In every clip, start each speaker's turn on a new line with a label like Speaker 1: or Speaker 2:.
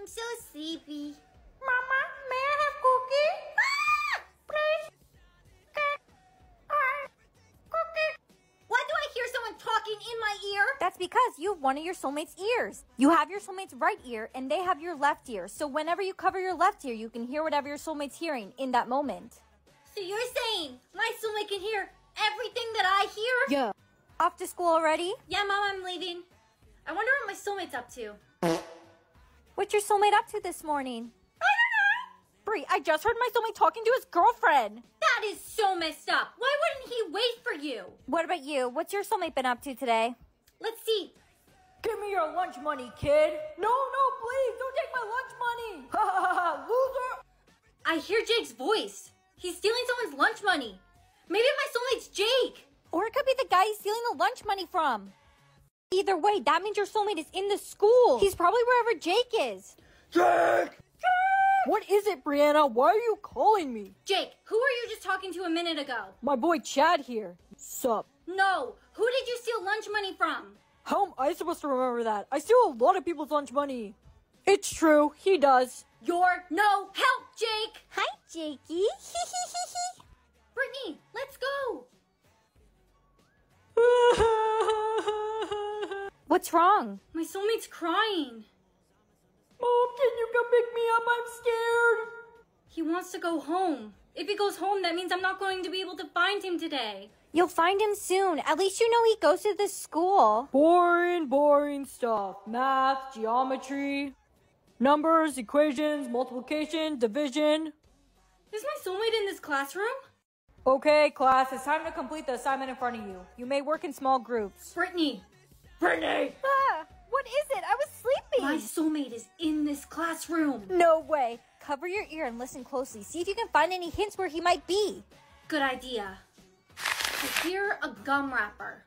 Speaker 1: I'm so sleepy.
Speaker 2: Mama, may I have cookie?
Speaker 1: Ah!
Speaker 2: Please. Cookie.
Speaker 1: Why do I hear someone talking in my ear?
Speaker 3: That's because you have one of your soulmate's ears. You have your soulmate's right ear, and they have your left ear. So whenever you cover your left ear, you can hear whatever your soulmate's hearing in that moment.
Speaker 1: So you're saying my soulmate can hear everything that I hear?
Speaker 3: Yeah. Off to school already?
Speaker 1: Yeah, Mom, I'm leaving. I wonder what my soulmate's up to.
Speaker 3: What's your soulmate up to this morning?
Speaker 1: I don't know.
Speaker 3: Brie, I just heard my soulmate talking to his girlfriend.
Speaker 1: That is so messed up. Why wouldn't he wait for you?
Speaker 3: What about you? What's your soulmate been up to today?
Speaker 1: Let's see.
Speaker 2: Give me your lunch money, kid. No, no, please, don't take my lunch money. Ha ha ha ha, loser.
Speaker 1: I hear Jake's voice. He's stealing someone's lunch money. Maybe my soulmate's Jake.
Speaker 3: Or it could be the guy he's stealing the lunch money from. Either way, that means your soulmate is in the school. He's probably wherever Jake is.
Speaker 2: Jake! What is it, Brianna? Why are you calling me?
Speaker 1: Jake, who were you just talking to a minute ago?
Speaker 2: My boy Chad here. Sup?
Speaker 1: No. Who did you steal lunch money from?
Speaker 2: How am I supposed to remember that? I steal a lot of people's lunch money. It's true, he does.
Speaker 1: You're no help, Jake.
Speaker 3: Hi, Jakey.
Speaker 1: Brittany, let's go.
Speaker 3: What's wrong?
Speaker 1: My soulmate's crying.
Speaker 2: Mom, can you come pick me up? I'm scared.
Speaker 1: He wants to go home. If he goes home, that means I'm not going to be able to find him today.
Speaker 3: You'll find him soon. At least you know he goes to this school.
Speaker 2: Boring, boring stuff. Math, geometry, numbers, equations, multiplication, division.
Speaker 1: Is my soulmate in this classroom?
Speaker 2: Okay, class, it's time to complete the assignment in front of you. You may work in small groups.
Speaker 1: Brittany,
Speaker 2: Brittany!
Speaker 3: Ah, what is it? I was sleeping.
Speaker 1: my soulmate is in this classroom.
Speaker 3: No way. Cover your ear and listen closely. See if you can find any hints where he might be.
Speaker 1: Good idea. I hear a gum wrapper.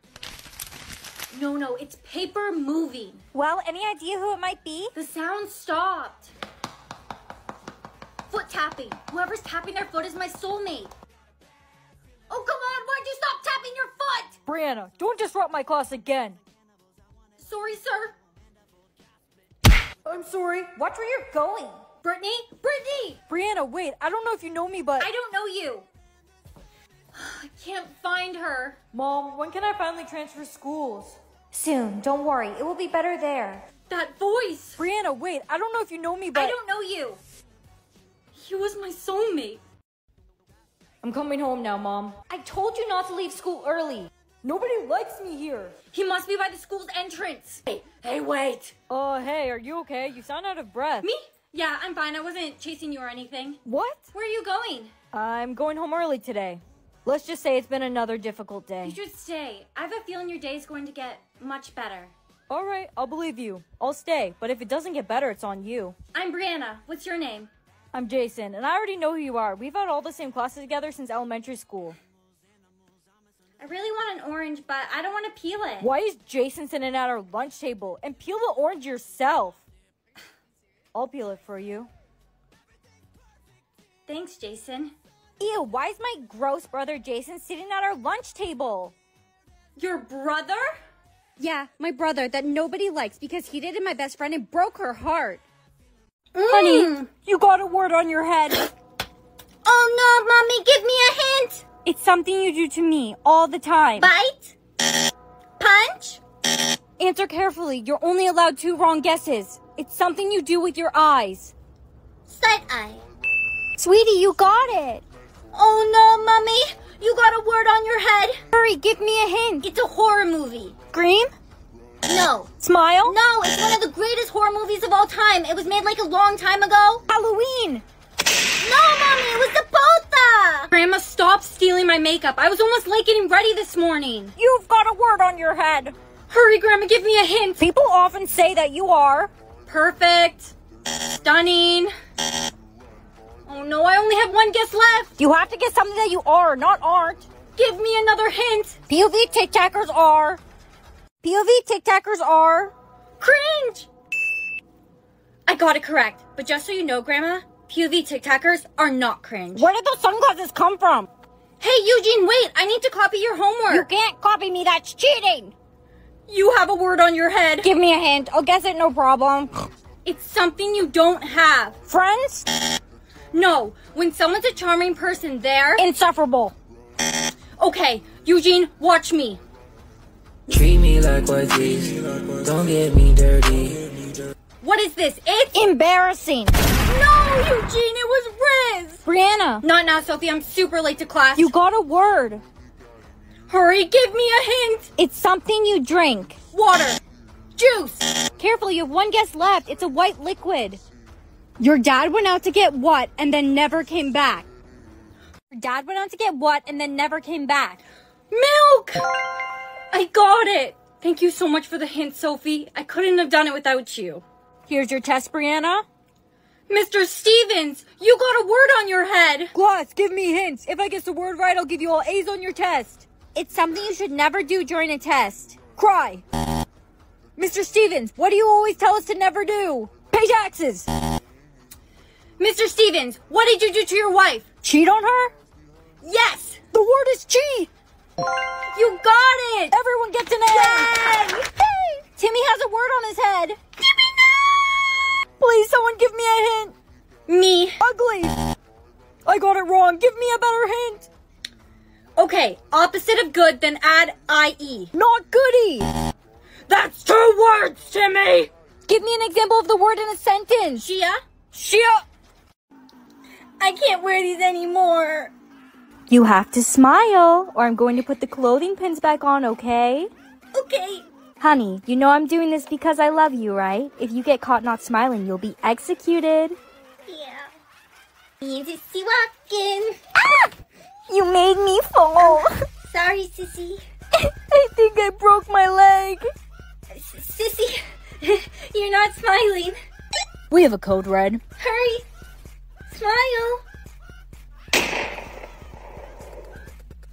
Speaker 1: No, no, it's paper moving.
Speaker 3: Well, any idea who it might be?
Speaker 1: The sound stopped. Foot tapping. Whoever's tapping their foot is my soulmate. Oh, come on, why'd you stop tapping your foot?
Speaker 2: Brianna, don't disrupt my class again.
Speaker 1: Sorry, sir.
Speaker 2: I'm sorry.
Speaker 3: Watch where you're going.
Speaker 1: Brittany? Brittany!
Speaker 2: Brianna, wait, I don't know if you know me, but.
Speaker 1: I don't know you. I can't find her.
Speaker 2: Mom, when can I finally transfer schools?
Speaker 3: Soon. Don't worry. It will be better there.
Speaker 1: That voice.
Speaker 2: Brianna, wait, I don't know if you know me, but.
Speaker 1: I don't know you. He was my soulmate.
Speaker 2: I'm coming home now, Mom.
Speaker 3: I told you not to leave school early.
Speaker 2: Nobody likes me here.
Speaker 1: He must be by the school's entrance. Hey, hey, wait.
Speaker 2: Uh, hey, are you okay? You sound out of breath.
Speaker 1: Me? Yeah, I'm fine. I wasn't chasing you or anything.
Speaker 2: What?
Speaker 1: Where are you going?
Speaker 2: I'm going home early today. Let's just say it's been another difficult day.
Speaker 1: You should stay. I have a feeling your day is going to get much better.
Speaker 2: All right, I'll believe you. I'll stay, but if it doesn't get better, it's on you.
Speaker 1: I'm Brianna. What's your name?
Speaker 2: I'm Jason, and I already know who you are. We've had all the same classes together since elementary school.
Speaker 1: I really want an orange, but I don't want to peel it.
Speaker 2: Why is Jason sitting at our lunch table? And peel the orange yourself. I'll peel it for you.
Speaker 1: Thanks, Jason.
Speaker 3: Ew, why is my gross brother Jason sitting at our lunch table?
Speaker 1: Your brother?
Speaker 3: Yeah, my brother that nobody likes because he dated my best friend and broke her heart. Mm.
Speaker 2: Honey, you got a word on your head.
Speaker 1: Oh no, mommy, give me a hint.
Speaker 3: It's something you do to me all the time.
Speaker 1: Bite? Punch?
Speaker 3: Answer carefully. You're only allowed two wrong guesses. It's something you do with your eyes.
Speaker 1: Side eye.
Speaker 3: Sweetie, you got it.
Speaker 1: Oh no, mommy, you got a word on your head.
Speaker 3: Hurry, give me a hint.
Speaker 1: It's a horror movie.
Speaker 3: Scream?
Speaker 1: No.
Speaker 3: Smile?
Speaker 1: No, it's one of the greatest horror movies of all time. It was made like a long time ago.
Speaker 3: Halloween.
Speaker 1: No, mommy, it was the Botha. Grandma, stop stealing my makeup. I was almost late getting ready this morning.
Speaker 3: You've got a word on your head.
Speaker 1: Hurry, Grandma, give me a hint.
Speaker 3: People often say that you are.
Speaker 1: Perfect. Stunning. Oh no, I only have one guess left.
Speaker 3: You have to get something that you are, not aren't.
Speaker 1: Give me another hint.
Speaker 3: POV TikTokers are. POV TikTokers are.
Speaker 1: Cringe. I got it correct. But just so you know, Grandma, POV TikTokers are not cringe.
Speaker 3: Where did those sunglasses come from?
Speaker 1: Hey, Eugene, wait! I need to copy your homework!
Speaker 3: You can't copy me, that's cheating.
Speaker 1: You have a word on your head.
Speaker 3: Give me a hint. I'll guess it, no problem.
Speaker 1: It's something you don't have.
Speaker 3: Friends?
Speaker 1: No, when someone's a charming person, they're.
Speaker 3: Insufferable.
Speaker 1: Okay, Eugene, watch me.
Speaker 4: Treat me like what these. Don't get me dirty.
Speaker 1: What is this? It's.
Speaker 3: Embarrassing.
Speaker 1: No, Eugene, it was Riz!
Speaker 3: Brianna,
Speaker 1: Not now, Sophie, I'm super late to class.
Speaker 3: you got a word.
Speaker 1: Hurry, give me a hint!
Speaker 3: It's something you drink.
Speaker 1: Water! Juice!
Speaker 3: Careful, you have one guess left. It's a white liquid. Your dad went out to get what and then never came back? Your dad went out to get what and then never came back?
Speaker 1: Milk! I got it! Thank you so much for the hint, Sophie. I couldn't have done it without you.
Speaker 3: Here's your test, Brianna.
Speaker 1: Mr. Stevens, you got a word on your head!
Speaker 3: Gloss, give me hints. If I guess the word right, I'll give you all A's on your test. It's something you should never do during a test. Cry. Mr. Stevens, what do you always tell us to never do? Pay taxes.
Speaker 1: Mr. Stevens, what did you do to your wife?
Speaker 3: Cheat on her?
Speaker 1: Yes!
Speaker 3: The word is cheat.
Speaker 1: You got it!
Speaker 3: Everyone gets an A. Yay! Timmy has a word on his head. Please, someone give me a hint.
Speaker 1: Me.
Speaker 3: Ugly. I got it wrong. Give me a better hint.
Speaker 1: Okay, opposite of good, then add IE.
Speaker 3: Not goody.
Speaker 1: That's two words, Timmy!
Speaker 3: Give me an example of the word in a sentence.
Speaker 1: Shia?
Speaker 3: Shia.
Speaker 1: I can't wear these anymore.
Speaker 3: You have to smile, or I'm going to put the clothing pins back on, okay?
Speaker 1: Okay.
Speaker 3: Honey, you know I'm doing this because I love you, right? If you get caught not smiling, you'll be executed.
Speaker 1: Yeah. Me Sissy walking.
Speaker 3: Ah! You made me fall.
Speaker 1: Sorry, Sissy.
Speaker 3: I think I broke my leg.
Speaker 1: Sissy, you're not smiling.
Speaker 3: We have a code red.
Speaker 1: Hurry. Smile.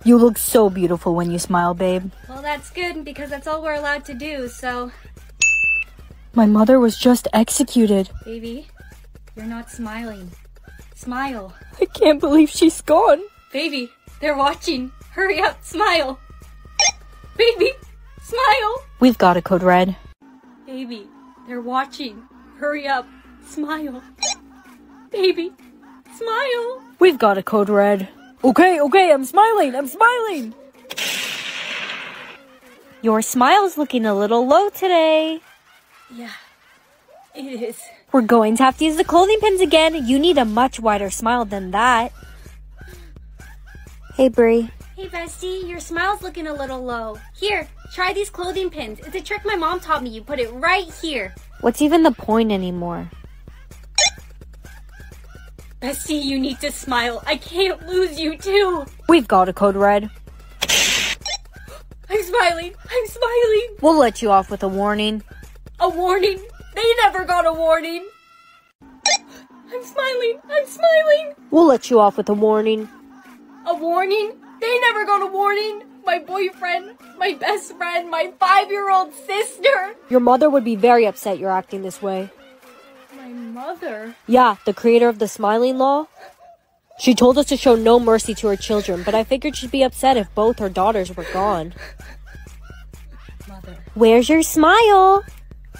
Speaker 3: You look so beautiful when you smile, babe.
Speaker 1: Well, that's good because that's all we're allowed to do, so.
Speaker 3: My mother was just executed.
Speaker 1: Baby, you're not smiling. Smile.
Speaker 3: I can't believe she's gone.
Speaker 1: Baby, they're watching. Hurry up, smile. Baby, smile.
Speaker 3: We've got a code red.
Speaker 1: Baby, they're watching. Hurry up, smile. Baby, smile.
Speaker 3: We've got a code red. Okay, okay, I'm smiling, I'm smiling. Your smile's looking a little low today.
Speaker 1: Yeah, it is.
Speaker 3: We're going to have to use the clothing pins again. You need a much wider smile than that. Hey, Brie.
Speaker 1: Hey, bestie, your smile's looking a little low. Here, try these clothing pins. It's a trick my mom taught me. You put it right here.
Speaker 3: What's even the point anymore?
Speaker 1: Bestie, you need to smile. I can't lose you, too.
Speaker 3: We've got a code red.
Speaker 1: I'm smiling. I'm smiling.
Speaker 3: We'll let you off with a warning.
Speaker 1: A warning? They never got a warning. I'm smiling. I'm smiling.
Speaker 3: We'll let you off with a warning.
Speaker 1: A warning? They never got a warning. My boyfriend, my best friend, my five year old sister.
Speaker 3: Your mother would be very upset you're acting this way.
Speaker 1: Mother?
Speaker 3: Yeah, the creator of the smiling law. She told us to show no mercy to her children, but I figured she'd be upset if both her daughters were gone.
Speaker 1: Mother,
Speaker 3: Where's your smile?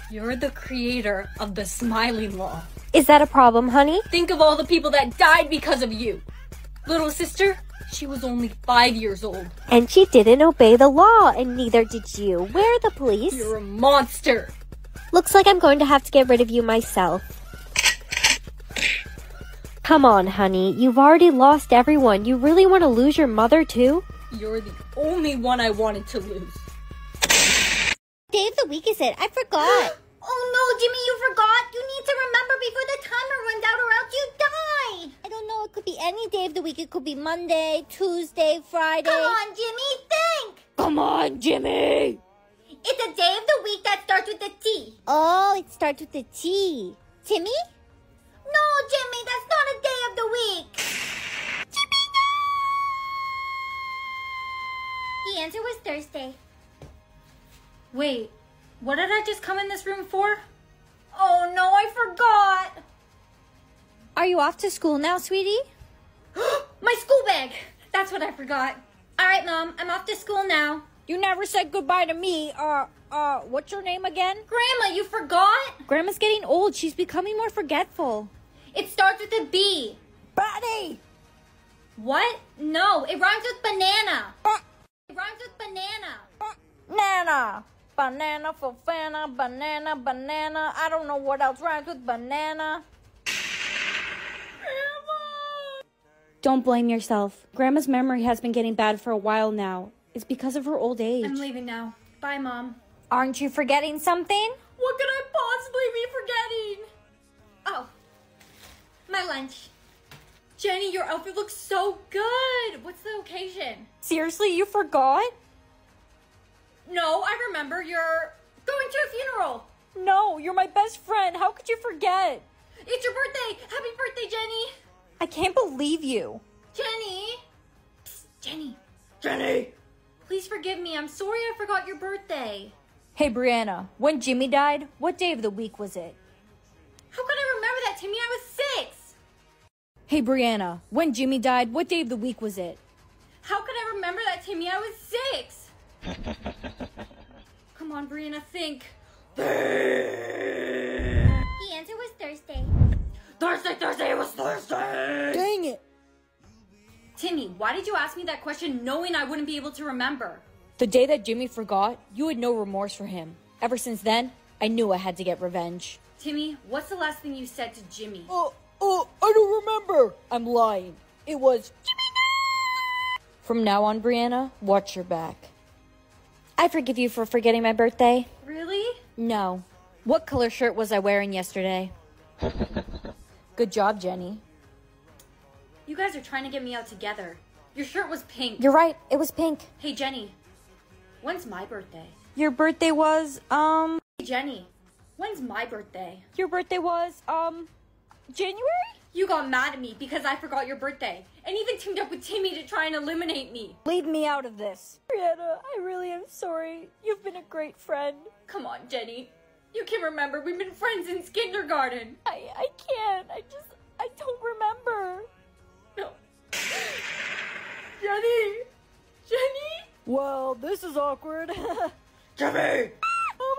Speaker 1: you're the creator of the smiling law.
Speaker 3: Is that a problem, honey?
Speaker 1: Think of all the people that died because of you. Little sister, she was only five years old.
Speaker 3: And she didn't obey the law, and neither did you. Where are the police?
Speaker 1: You're a monster.
Speaker 3: Looks like I'm going to have to get rid of you myself. Come on, honey. You've already lost everyone. You really want to lose your mother, too?
Speaker 1: You're the only one I wanted to lose.
Speaker 3: Day of the week is it? I forgot.
Speaker 5: Oh no, Jimmy, you forgot. You need to remember before the timer runs out or else you die.
Speaker 3: I don't know. It could be any day of the week. It could be Monday, Tuesday, Friday.
Speaker 5: Come on, Jimmy, think.
Speaker 3: Come on, Jimmy.
Speaker 5: It's a day of the week that starts with a T.
Speaker 3: Oh, it starts with a T. Timmy?
Speaker 5: No, Jimmy, that's not a day of the week. Jimmy, no. The answer was Thursday.
Speaker 1: Wait, what did I just come in this room for?
Speaker 5: Oh no, I forgot.
Speaker 3: Are you off to school now, sweetie?
Speaker 5: My school bag. That's what I forgot. All right, Mom, I'm off to school now.
Speaker 3: You never said goodbye to me. Uh, uh, what's your name again?
Speaker 1: Grandma, you forgot?
Speaker 3: Grandma's getting old. She's becoming more forgetful.
Speaker 1: It starts with a B.
Speaker 2: Betty!
Speaker 1: What? No, it rhymes with banana.
Speaker 2: Uh,
Speaker 1: It rhymes with banana.
Speaker 2: uh, Nana! Banana for Fana, banana, banana. I don't know what else rhymes with banana.
Speaker 3: Don't blame yourself. Grandma's memory has been getting bad for a while now. It's because of her old age.
Speaker 1: I'm leaving now. Bye, Mom.
Speaker 3: Aren't you forgetting something?
Speaker 1: What could I possibly be forgetting? Oh, my lunch. Jenny, your outfit looks so good. What's the occasion?
Speaker 3: Seriously, you forgot?
Speaker 1: No, I remember you're going to a funeral.
Speaker 3: No, you're my best friend. How could you forget?
Speaker 1: It's your birthday. Happy birthday, Jenny.
Speaker 3: I can't believe you.
Speaker 1: Jenny. Psst, Jenny,
Speaker 2: Jenny!
Speaker 1: please forgive me. I'm sorry I forgot your birthday.
Speaker 3: Hey, Brianna, when Jimmy died, what day of the week was it?
Speaker 1: How could I remember that, Timmy? I was six.
Speaker 3: Hey, Brianna, when Jimmy died, what day of the week was it?
Speaker 1: How could I remember that, Timmy? I was six. Come on, Brianna, think.
Speaker 5: The answer was Thursday.
Speaker 1: Thursday, Thursday, it was Thursday.
Speaker 2: Dang it!
Speaker 1: Timmy, why did you ask me that question knowing I wouldn't be able to remember?
Speaker 3: The day that Jimmy forgot, you had no remorse for him. Ever since then, I knew I had to get revenge.
Speaker 1: Timmy, what's the last thing you said to Jimmy?
Speaker 2: Oh, oh, I don't remember.
Speaker 3: I'm lying. It was Jimmy. From now on, Brianna, watch your back. I forgive you for forgetting my birthday.
Speaker 1: Really?
Speaker 3: No. What color shirt was I wearing yesterday? Good job, Jenny.
Speaker 1: You guys are trying to get me out together. Your shirt was pink.
Speaker 3: You're right. It was pink.
Speaker 1: Hey, Jenny, when's my birthday?
Speaker 3: Your birthday was, um,
Speaker 1: Hey, Jenny, when's my birthday?
Speaker 3: your birthday was, um, January?
Speaker 1: You got mad at me because I forgot your birthday and even teamed up with Timmy to try and eliminate me.
Speaker 3: Leave me out of this. Brianna, I really am sorry. You've been a great friend.
Speaker 1: Come on, Jenny. You can remember we've been friends since kindergarten.
Speaker 3: I, I can't. I just, I don't remember.
Speaker 1: No. Jenny! Jenny!
Speaker 2: Well, this is awkward.
Speaker 1: Jimmy!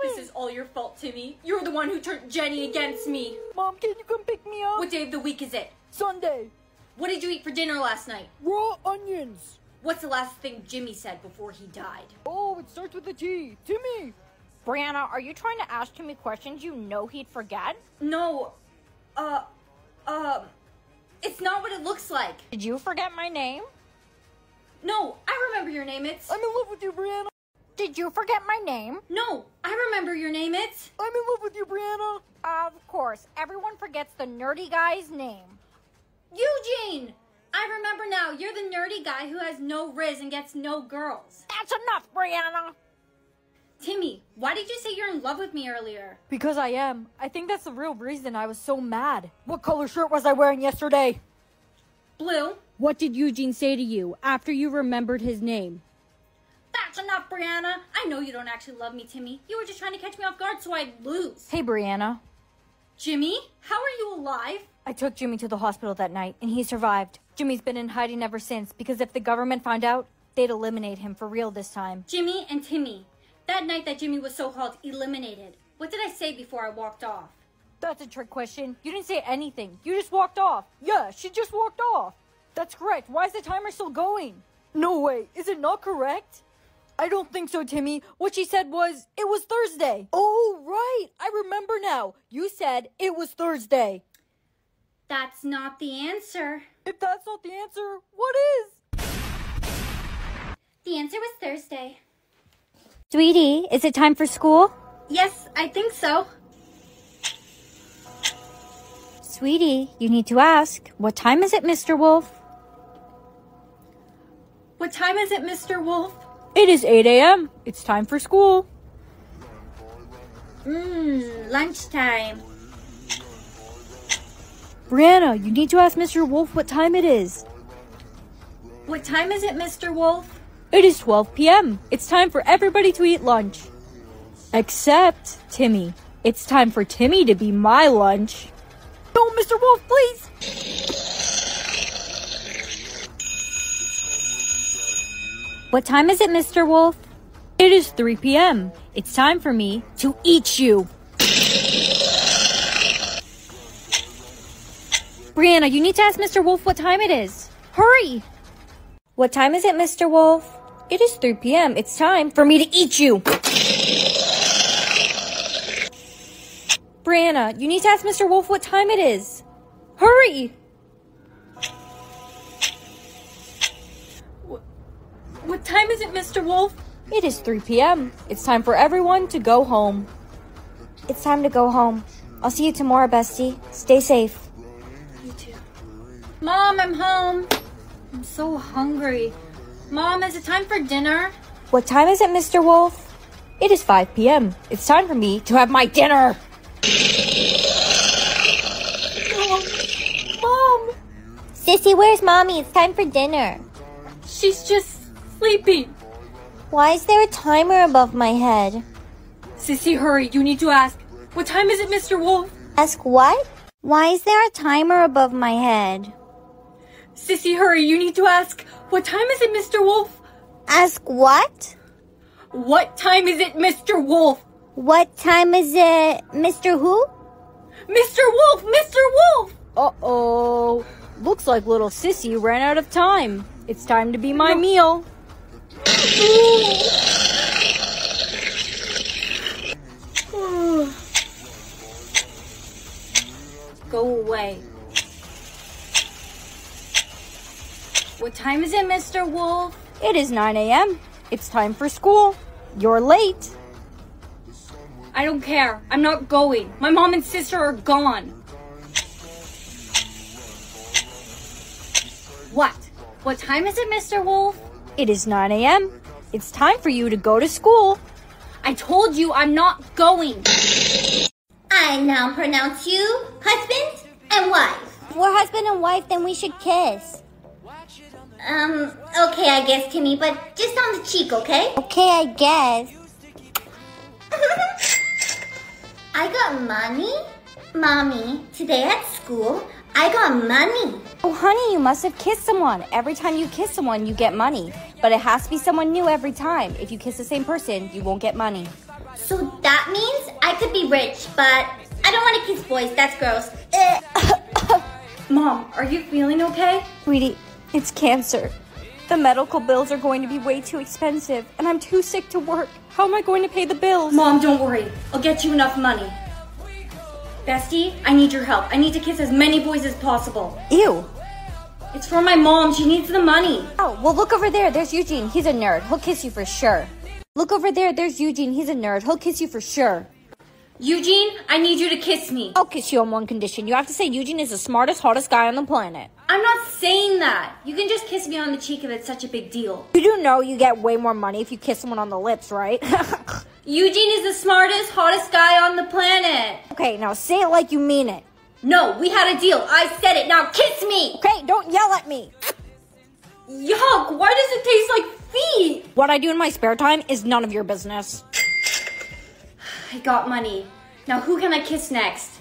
Speaker 1: This is all your fault, Timmy. You're the one who turned Jenny against me.
Speaker 2: Mom, can you come pick me up?
Speaker 1: What day of the week is it?
Speaker 2: Sunday.
Speaker 1: What did you eat for dinner last night?
Speaker 2: Raw onions.
Speaker 1: What's the last thing Jimmy said before he died?
Speaker 2: Oh, it starts with a T. Timmy.
Speaker 3: Brianna, are you trying to ask Timmy questions you know he'd forget?
Speaker 1: No, uh, um, it's not what it looks like.
Speaker 3: Did you forget my name?
Speaker 1: No, I remember your name. It's
Speaker 2: I'm in love with you, Brianna.
Speaker 3: Did you forget my name?
Speaker 1: no, I remember your name. It's
Speaker 2: I'm in love with you, Brianna.
Speaker 3: Of course, everyone forgets the nerdy guy's name.
Speaker 1: Eugene. I remember now. You're the nerdy guy who has no riz and gets no girls.
Speaker 3: That's enough, Brianna.
Speaker 1: Timmy, why did you say you're in love with me earlier?
Speaker 2: Because I am. I think that's the real reason I was so mad. What color shirt was I wearing yesterday?
Speaker 1: Blue.
Speaker 3: What did Eugene say to you after you remembered his name?
Speaker 1: That's enough, Brianna. I know you don't actually love me, Timmy. You were just trying to catch me off guard so I'd lose.
Speaker 3: Hey, Brianna.
Speaker 1: Jimmy, how are you alive?
Speaker 3: I took Jimmy to the hospital that night, and he survived. Jimmy's been in hiding ever since because if the government found out, they'd eliminate him for real this time.
Speaker 1: Jimmy and Timmy. That night that Jimmy was so-called eliminated. What did I say before I walked off?
Speaker 3: That's a trick question. You didn't say anything. You just walked off.
Speaker 2: Yeah, she just walked off.
Speaker 3: That's correct. Why is the timer still going?
Speaker 2: No way. Is it not correct? I don't think so, Timmy.
Speaker 3: What she said was, it was Thursday.
Speaker 2: Oh, right. I remember now. You said it was Thursday.
Speaker 1: That's not the answer.
Speaker 2: If that's not the answer, what is?
Speaker 1: The answer was Thursday.
Speaker 3: Sweetie, is it time for school?
Speaker 1: Yes, I think so.
Speaker 3: Sweetie, you need to ask, what time is it, Mr. Wolf?
Speaker 1: What time is it, Mr. Wolf?
Speaker 3: It is 8 a.m. It's time for school.
Speaker 1: Mmm, lunchtime.
Speaker 3: Brianna, you need to ask Mr. Wolf what time it is.
Speaker 1: What time is it, Mr. Wolf?
Speaker 3: It is 12 p.m. It's time for everybody to eat lunch. Except Timmy. It's time for Timmy to be my lunch.
Speaker 2: No, Mr. Wolf, please.
Speaker 3: What time is it, Mr. Wolf?
Speaker 2: It is 3 p.m. It's time for me to eat you. Brianna, you need to ask Mr. Wolf what time it is. Hurry! What time is it, Mr. Wolf? It is 3 p.m. It's time for me to eat you. Brianna, you need to ask Mr. Wolf what time it is. Hurry! What time is it, Mr. Wolf? It is 3 p.m. It's time for everyone to go home.
Speaker 3: It's time to go home. I'll see you tomorrow, bestie. Stay safe. You too.
Speaker 1: Mom, I'm home. I'm so hungry. Mom, is it time for dinner?
Speaker 3: What time is it, Mr. Wolf?
Speaker 2: It is 5 p.m. It's time for me to have my dinner.
Speaker 1: Mom,
Speaker 5: Sissy, where's mommy? It's time for dinner.
Speaker 1: she's just sleeping.
Speaker 5: Why is there a timer above my head?
Speaker 1: Sissy, hurry. You need to ask. What time is it, Mr. Wolf?
Speaker 5: Ask what? Why is there a timer above my head?
Speaker 1: Sissy, hurry. You need to ask. What time is it, Mr. Wolf?
Speaker 5: Ask what?
Speaker 1: What time is it, Mr. Wolf?
Speaker 5: What time is it, Mr. Who?
Speaker 1: Mr. Wolf! Mr. Wolf!
Speaker 2: Uh-oh. Looks like little Sissy ran out of time. It's time to be my meal.
Speaker 1: Go away. What time is it, Mr. Wolf?
Speaker 2: It is 9 a.m. It's time for school. You're late.
Speaker 1: I don't care. I'm not going. My mom and sister are gone. What? What time is it, Mr. Wolf?
Speaker 2: It is 9 a.m. It's time for you to go to school.
Speaker 1: I told you I'm not going.
Speaker 5: I now pronounce you husband and wife. We're husband and wife, then we should kiss. Um, okay, I guess, Timmy, but just on the cheek, okay? Okay, I guess. I got money? Mommy, today at school, I got money.
Speaker 3: Oh, honey, you must have kissed someone. Every time you kiss someone, you get money. But it has to be someone new every time. If you kiss the same person, you won't get money.
Speaker 5: So that means I could be rich, but I don't want to kiss boys. That's gross.
Speaker 1: Mom, are you feeling okay?
Speaker 3: Sweetie, it's cancer. The medical bills are going to be way too expensive, and I'm too sick to work. How am I going to pay the bills?
Speaker 1: Mom, don't worry. I'll get you enough money. Bestie, I need your help. I need to kiss as many boys as possible.
Speaker 3: Ew.
Speaker 1: It's for my mom. She needs the money.
Speaker 3: Oh, well, look over there. There's Eugene. He's a nerd. He'll kiss you for sure. Look over there. There's Eugene. He's a nerd. He'll kiss you for sure.
Speaker 1: Eugene, I need you to kiss me.
Speaker 3: I'll kiss you on one condition. You have to say Eugene is the smartest, hottest guy on the planet.
Speaker 1: I'm not saying that. You can just kiss me on the cheek if it's such a big deal.
Speaker 3: You do know you get way more money if you kiss someone on the lips, right?
Speaker 1: Eugene is the smartest, hottest guy on the planet.
Speaker 3: okay, now say it like you mean it.
Speaker 1: No, we had a deal. I said it. Now kiss me.
Speaker 3: Okay, don't yell at me.
Speaker 1: Yuck, why does it taste like feet?
Speaker 2: What I do in my spare time is none of your business.
Speaker 1: I got money. Now who can I kiss next?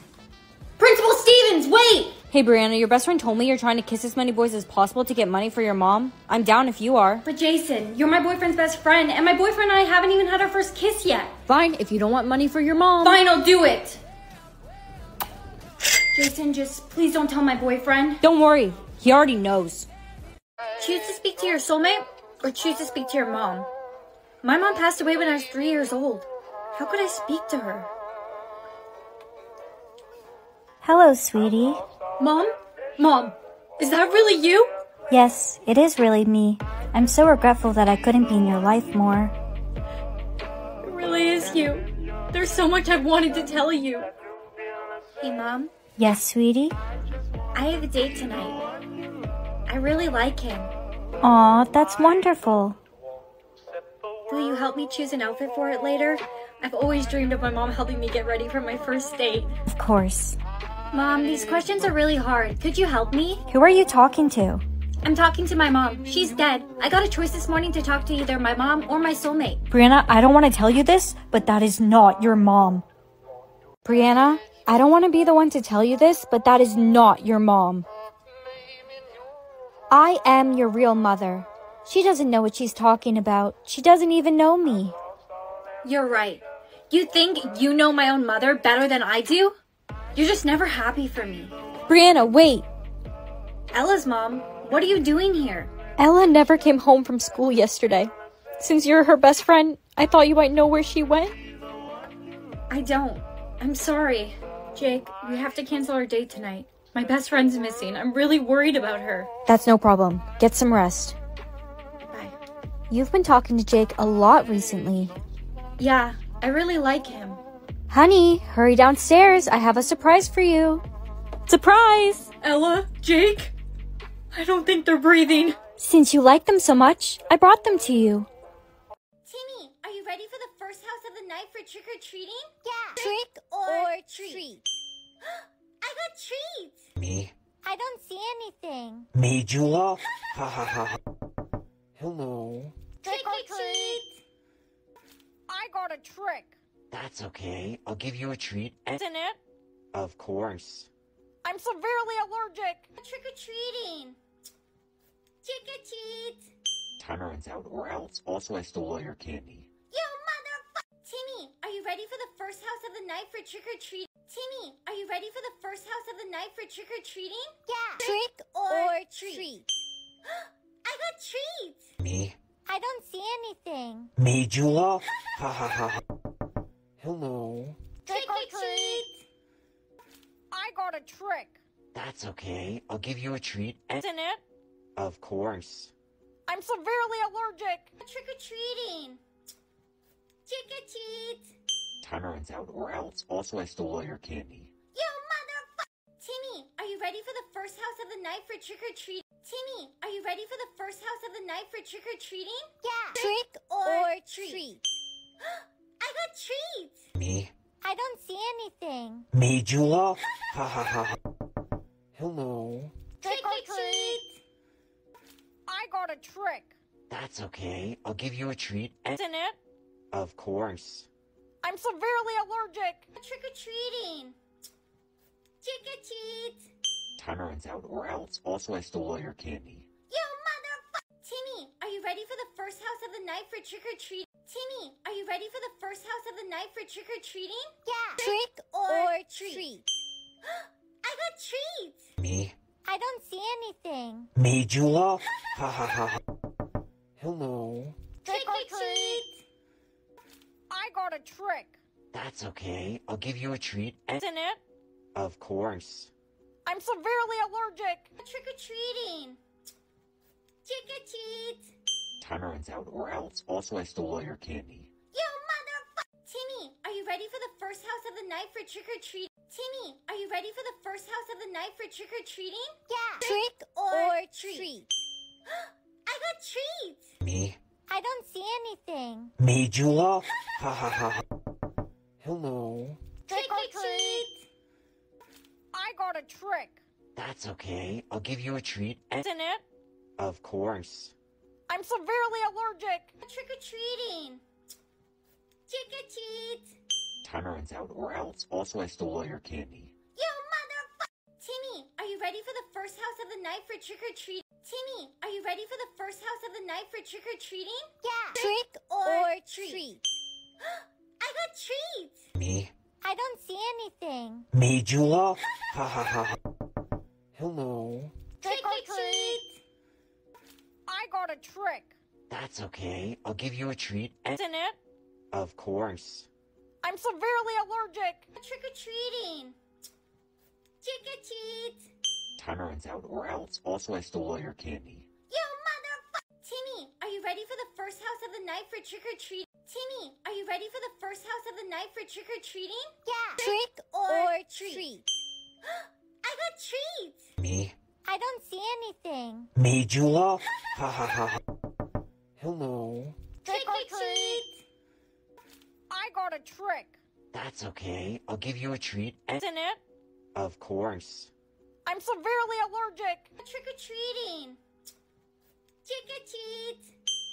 Speaker 1: Principal Stevens, wait!
Speaker 2: Hey, Brianna, your best friend told me you're trying to kiss as many boys as possible to get money for your mom. I'm down if you are.
Speaker 1: But Jason, you're my boyfriend's best friend, and my boyfriend and I haven't even had our first kiss yet.
Speaker 2: Fine, if you don't want money for your mom.
Speaker 1: Fine, I'll do it. Jason, just please don't tell my boyfriend.
Speaker 2: Don't worry, he already knows.
Speaker 1: Choose to speak to your soulmate or choose to speak to your mom. My mom passed away when I was three years old. How could I speak to her?
Speaker 3: Hello, sweetie.
Speaker 1: Mom? Mom, is that really you?
Speaker 3: Yes, it is really me. I'm so regretful that I couldn't be in your life more.
Speaker 1: It really is you. There's so much I've wanted to tell you. Hey, Mom,
Speaker 3: Yes, sweetie?
Speaker 1: I have a date tonight. I really like him.
Speaker 3: Aw, that's wonderful.
Speaker 1: Will you help me choose an outfit for it later? I've always dreamed of my mom helping me get ready for my first date.
Speaker 3: Of course.
Speaker 1: Mom, these questions are really hard. Could you help me?
Speaker 3: Who are you talking to?
Speaker 1: I'm talking to my mom. She's dead. I got a choice this morning to talk to either my mom or my soulmate.
Speaker 2: Brianna, I don't want to tell you this, but that is not your mom. Brianna, I don't want to be the one to tell you this, but that is not your mom.
Speaker 3: I am your real mother. She doesn't know what she's talking about. She doesn't even know me.
Speaker 1: You're right. You think you know my own mother better than I do? You're just never happy for me.
Speaker 3: Brianna, wait.
Speaker 1: Ella's mom, what are you doing here?
Speaker 3: Ella never came home from school yesterday. Since you're her best friend, I thought you might know where she went.
Speaker 1: I don't. I'm sorry. Jake, we have to cancel our date tonight. My best friend's missing. I'm really worried about her.
Speaker 3: That's no problem. Get some rest.
Speaker 1: Bye.
Speaker 3: You've been talking to Jake a lot recently.
Speaker 1: Yeah, I really like him.
Speaker 3: Honey, hurry downstairs. I have a surprise for you. Surprise!
Speaker 1: Ella? Jake? I don't think they're breathing.
Speaker 3: Since you like them so much, I brought them to you.
Speaker 5: Timmy, are you ready for the first house of the night for trick or treating?
Speaker 6: Yeah.
Speaker 5: Trick or treat. I got treats.
Speaker 7: Me?
Speaker 5: I don't see anything.
Speaker 7: Me, Jula? Ha ha ha. Hello.
Speaker 5: Trick or treat.
Speaker 8: I got a trick.
Speaker 7: That's okay. I'll give you a treat. And
Speaker 8: Isn't it?
Speaker 7: of course.
Speaker 8: I'm severely allergic.
Speaker 5: Trick or treating. Trick or treat.
Speaker 7: Time runs out, or else. Also, I stole all your candy.
Speaker 5: You motherfucker! Timmy, are you ready for the first house of the night for trick or treat? Timmy, are you ready for the first house of the night for trick or treating?
Speaker 6: Yeah.
Speaker 5: Trick or treat. I got treats.
Speaker 7: Me?
Speaker 5: I don't see anything.
Speaker 7: Me, Jula? Ha ha ha. Hello.
Speaker 5: Trick or treat.
Speaker 8: I got a trick.
Speaker 7: That's okay. I'll give you a treat. And
Speaker 8: Isn't it?
Speaker 7: of course.
Speaker 8: I'm severely allergic.
Speaker 5: Trick or treating. Trick or treat.
Speaker 7: Time runs out, or else. Also, I stole all your candy.
Speaker 5: You motherfucker! Timmy, are you ready for the first house of the night for trick or treat? Timmy, are you ready for the first house of the night for trick or treating?
Speaker 6: Yeah.
Speaker 5: Trick or treat. I got treats.
Speaker 7: Me?
Speaker 5: I don't see anything.
Speaker 7: Me, Jula? Ha ha ha. Hello.
Speaker 5: Trick or treat.
Speaker 8: I got a trick.
Speaker 7: That's okay. I'll give you a treat. And
Speaker 8: Isn't it?
Speaker 7: of course.
Speaker 8: I'm severely allergic.
Speaker 5: Trick or treating. Trick or treat.
Speaker 7: Time runs out, or else. Also, I stole all your candy.
Speaker 5: You motherfucker! Timmy, are you ready for the first house of the night for trick or treat? Timmy, are you ready for the first house of the night for trick or treating?
Speaker 6: Yeah.
Speaker 5: Trick or treat. I got treats.
Speaker 7: Me?
Speaker 5: I don't see anything.
Speaker 7: Me, Jula? Ha ha ha. Hello.
Speaker 5: Trick or treat.
Speaker 8: I got a trick.
Speaker 7: That's okay. I'll give you a treat. And
Speaker 8: Isn't it?
Speaker 7: of course.
Speaker 8: I'm severely allergic.
Speaker 5: Trick or treating. Trick or treat.
Speaker 7: Time runs out, or else. Also, I stole all your candy.
Speaker 5: You motherfucker! Timmy, are you ready for the first house of the night for trick or treat? Timmy, are you ready for the first house of the night for trick or treating?
Speaker 6: Yeah.
Speaker 5: Trick or treat. I got treats.
Speaker 7: Me?
Speaker 5: I don't see anything.
Speaker 7: Me, Jula? Ha ha ha. Hello.
Speaker 5: Trick or treat.
Speaker 8: I got a trick.
Speaker 7: That's okay. I'll give you a treat. And
Speaker 8: Isn't it?
Speaker 7: of course.
Speaker 8: I'm severely allergic.
Speaker 5: Trick or treating. Trick or treat.
Speaker 7: Time runs out, or else. Also, I stole all your candy.
Speaker 5: You motherfucker! Timmy, are you ready for the first house of the night for trick or treat? Timmy, are you ready for the first house of the night for trick or treating?
Speaker 6: Yeah.
Speaker 5: Trick or treat. I got treats.
Speaker 7: Me?
Speaker 5: I don't see anything.
Speaker 7: Me, Jula? Ha ha ha. Hello.
Speaker 5: Trick or treat.
Speaker 8: I got a trick.
Speaker 7: That's okay. I'll give you a treat. And
Speaker 8: Isn't it?
Speaker 7: of course.
Speaker 8: I'm severely allergic.
Speaker 5: Trick or treating. Trick or treat.
Speaker 7: Time runs out, or else. Also, I stole all your candy.
Speaker 5: You motherfucker! Timmy, are you ready for the first house of the night for trick or treat? Timmy, are you ready for the first house of the night for trick or treating?
Speaker 6: Yeah.
Speaker 5: Trick or treat. I got treats.
Speaker 7: Me?
Speaker 5: I don't see anything.
Speaker 7: Me, Jula? Ha ha ha. Hello.
Speaker 5: Trick or treat.
Speaker 8: I got a trick.
Speaker 7: That's okay. I'll give you a treat. And
Speaker 8: Isn't it?
Speaker 7: of course.
Speaker 8: I'm severely allergic.
Speaker 5: Trick or treating. Trick or treat.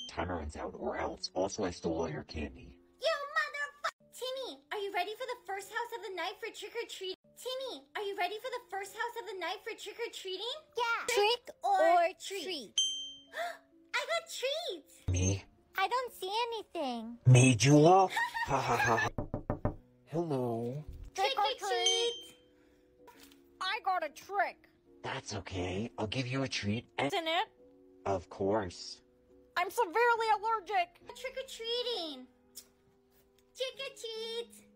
Speaker 7: Time runs out, or else. Also, I stole all your candy.
Speaker 5: You motherfucker! Timmy, are you ready for the first house of the night for trick or treat? Timmy, are you ready for the first house of the night for trick or treating?
Speaker 6: Yeah.
Speaker 5: Trick or treat. I got treats.
Speaker 7: Me?
Speaker 5: I don't see anything.
Speaker 7: Made you laugh? Ha ha ha. ha. Hello.
Speaker 5: Trick or treat!
Speaker 9: I got a trick.
Speaker 7: That's okay. I'll give you a treat. And
Speaker 9: Isn't it?
Speaker 7: of course.
Speaker 9: I'm severely allergic.
Speaker 5: Trick or treating! Trick or treat!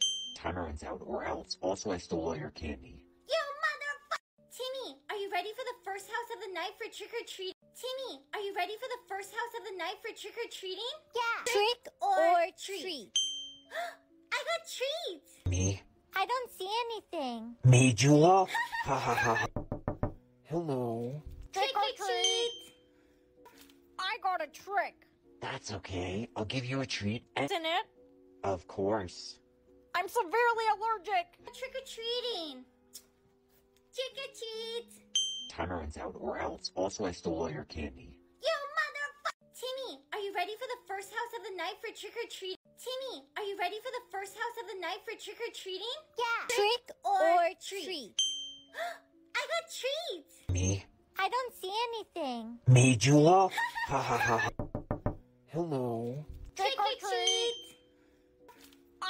Speaker 7: Timer runs out, or else. Also, I stole all your candy.
Speaker 5: You motherfucker! Timmy, are you ready for the first house of the night for trick or treat? Timmy, are you ready for the first house of the night for trick or treating? Yeah.
Speaker 10: Trick or treat.
Speaker 5: I got treats!
Speaker 7: Me?
Speaker 5: I don't see anything.
Speaker 7: Made you laugh? Ha ha ha. ha. Hello.
Speaker 5: Trick or treat!
Speaker 9: I got a trick.
Speaker 7: That's okay. I'll give you a treat. And
Speaker 9: Isn't it?
Speaker 7: of course.
Speaker 9: I'm severely allergic.
Speaker 5: Trick or treating! Trick or treat!
Speaker 7: Timer runs out, or else. Also, I stole all your candy.
Speaker 5: You motherfucker! Timmy, are you ready for the first house of the night for trick or treat? Timmy, are you ready for the first house of the night for trick or treating? Yeah.
Speaker 10: Trick or treat.
Speaker 5: I got treats!
Speaker 7: Me?
Speaker 5: I don't see anything.
Speaker 7: Made you laugh? Ha ha ha. ha. Hello.
Speaker 5: Trick or treat!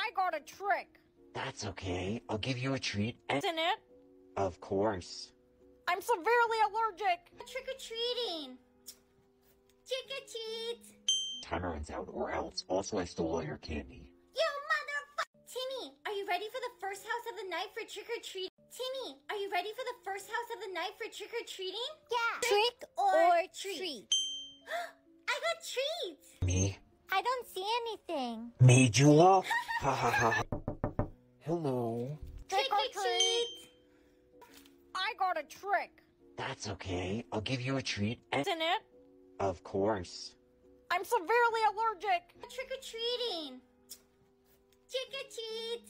Speaker 9: I got a trick.
Speaker 7: That's okay. I'll give you a treat. And
Speaker 9: Isn't it?
Speaker 7: of course.
Speaker 9: I'm severely allergic.
Speaker 5: Trick or treating! Trick or treat!
Speaker 7: Timer runs out, or else. Also, I stole all your candy.
Speaker 5: You motherfucker! Timmy, are you ready for the first house of the night for trick or treat? Timmy, are you ready for the first house of the night for trick or treating? Yeah.
Speaker 10: Trick or treat.
Speaker 5: I got treats!
Speaker 7: Me?
Speaker 5: I don't see anything.
Speaker 7: Made you laugh? Ha ha ha. ha. Hello.
Speaker 5: Trick or treat!
Speaker 9: I got a trick.
Speaker 7: That's okay. I'll give you a treat. And
Speaker 9: Isn't it?
Speaker 7: of course.
Speaker 9: I'm severely allergic.
Speaker 5: Trick or treating! Trick or treat!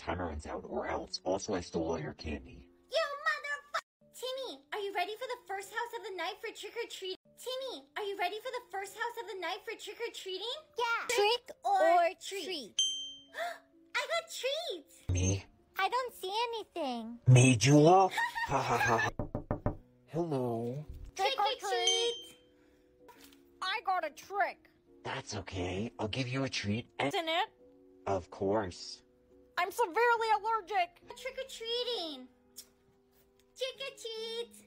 Speaker 7: Timer runs out, or else. Also, I stole all your candy.
Speaker 5: You motherfucker! Timmy, are you ready for the first house of the night for trick or treat? Timmy, are you ready for the first house of the night for trick or treating? Yeah.
Speaker 10: Trick or treat.
Speaker 5: I got treats!
Speaker 7: Me?
Speaker 5: I don't see anything.
Speaker 7: Made you laugh? Ha ha ha. ha. Hello.
Speaker 5: Trick or treat!
Speaker 9: I got a trick.
Speaker 7: That's okay. I'll give you a treat. And
Speaker 9: Isn't it?
Speaker 7: of course.
Speaker 9: I'm severely allergic.
Speaker 5: Trick or treating! Trick or treat!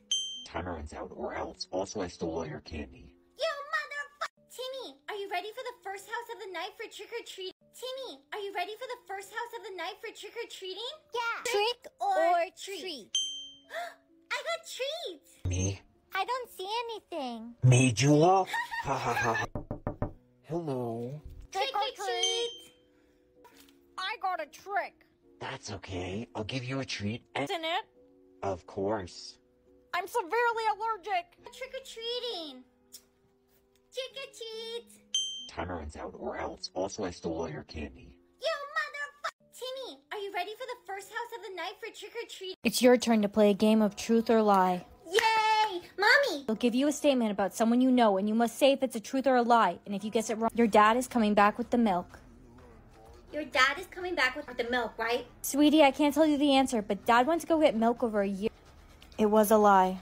Speaker 7: Timer runs out, or else. Also, I stole all your candy.
Speaker 5: You motherfucker! Timmy, are you ready for the first house of the night for trick or treat? Timmy, are you ready for the first house of the night for trick or treating? Yeah.
Speaker 10: Trick or treat.
Speaker 5: I got treats!
Speaker 7: Me?
Speaker 5: I don't see anything.
Speaker 7: Made you laugh? Ha ha ha. ha. Hello.
Speaker 5: Trick or treat!
Speaker 9: I got a trick.
Speaker 7: That's okay. I'll give you a treat. And
Speaker 9: Isn't it?
Speaker 7: of course.
Speaker 9: I'm severely allergic.
Speaker 5: Trick or treating! Trick or treat!
Speaker 7: Timer runs out, or else. Also, I stole all your candy.
Speaker 5: You motherfucker! Timmy, are you ready for the first house of the night for trick or treat?
Speaker 10: It's your turn to play a game of truth or lie.
Speaker 5: Yay! Mommy!
Speaker 10: They'll give you a statement about someone you know, and you must say if it's a truth or a lie. And if you guess it wrong, your dad is coming back with the milk.
Speaker 5: Your dad is coming back with the milk, right?
Speaker 10: Sweetie, I can't tell you the answer, but dad went to go get milk over a year. It was a lie.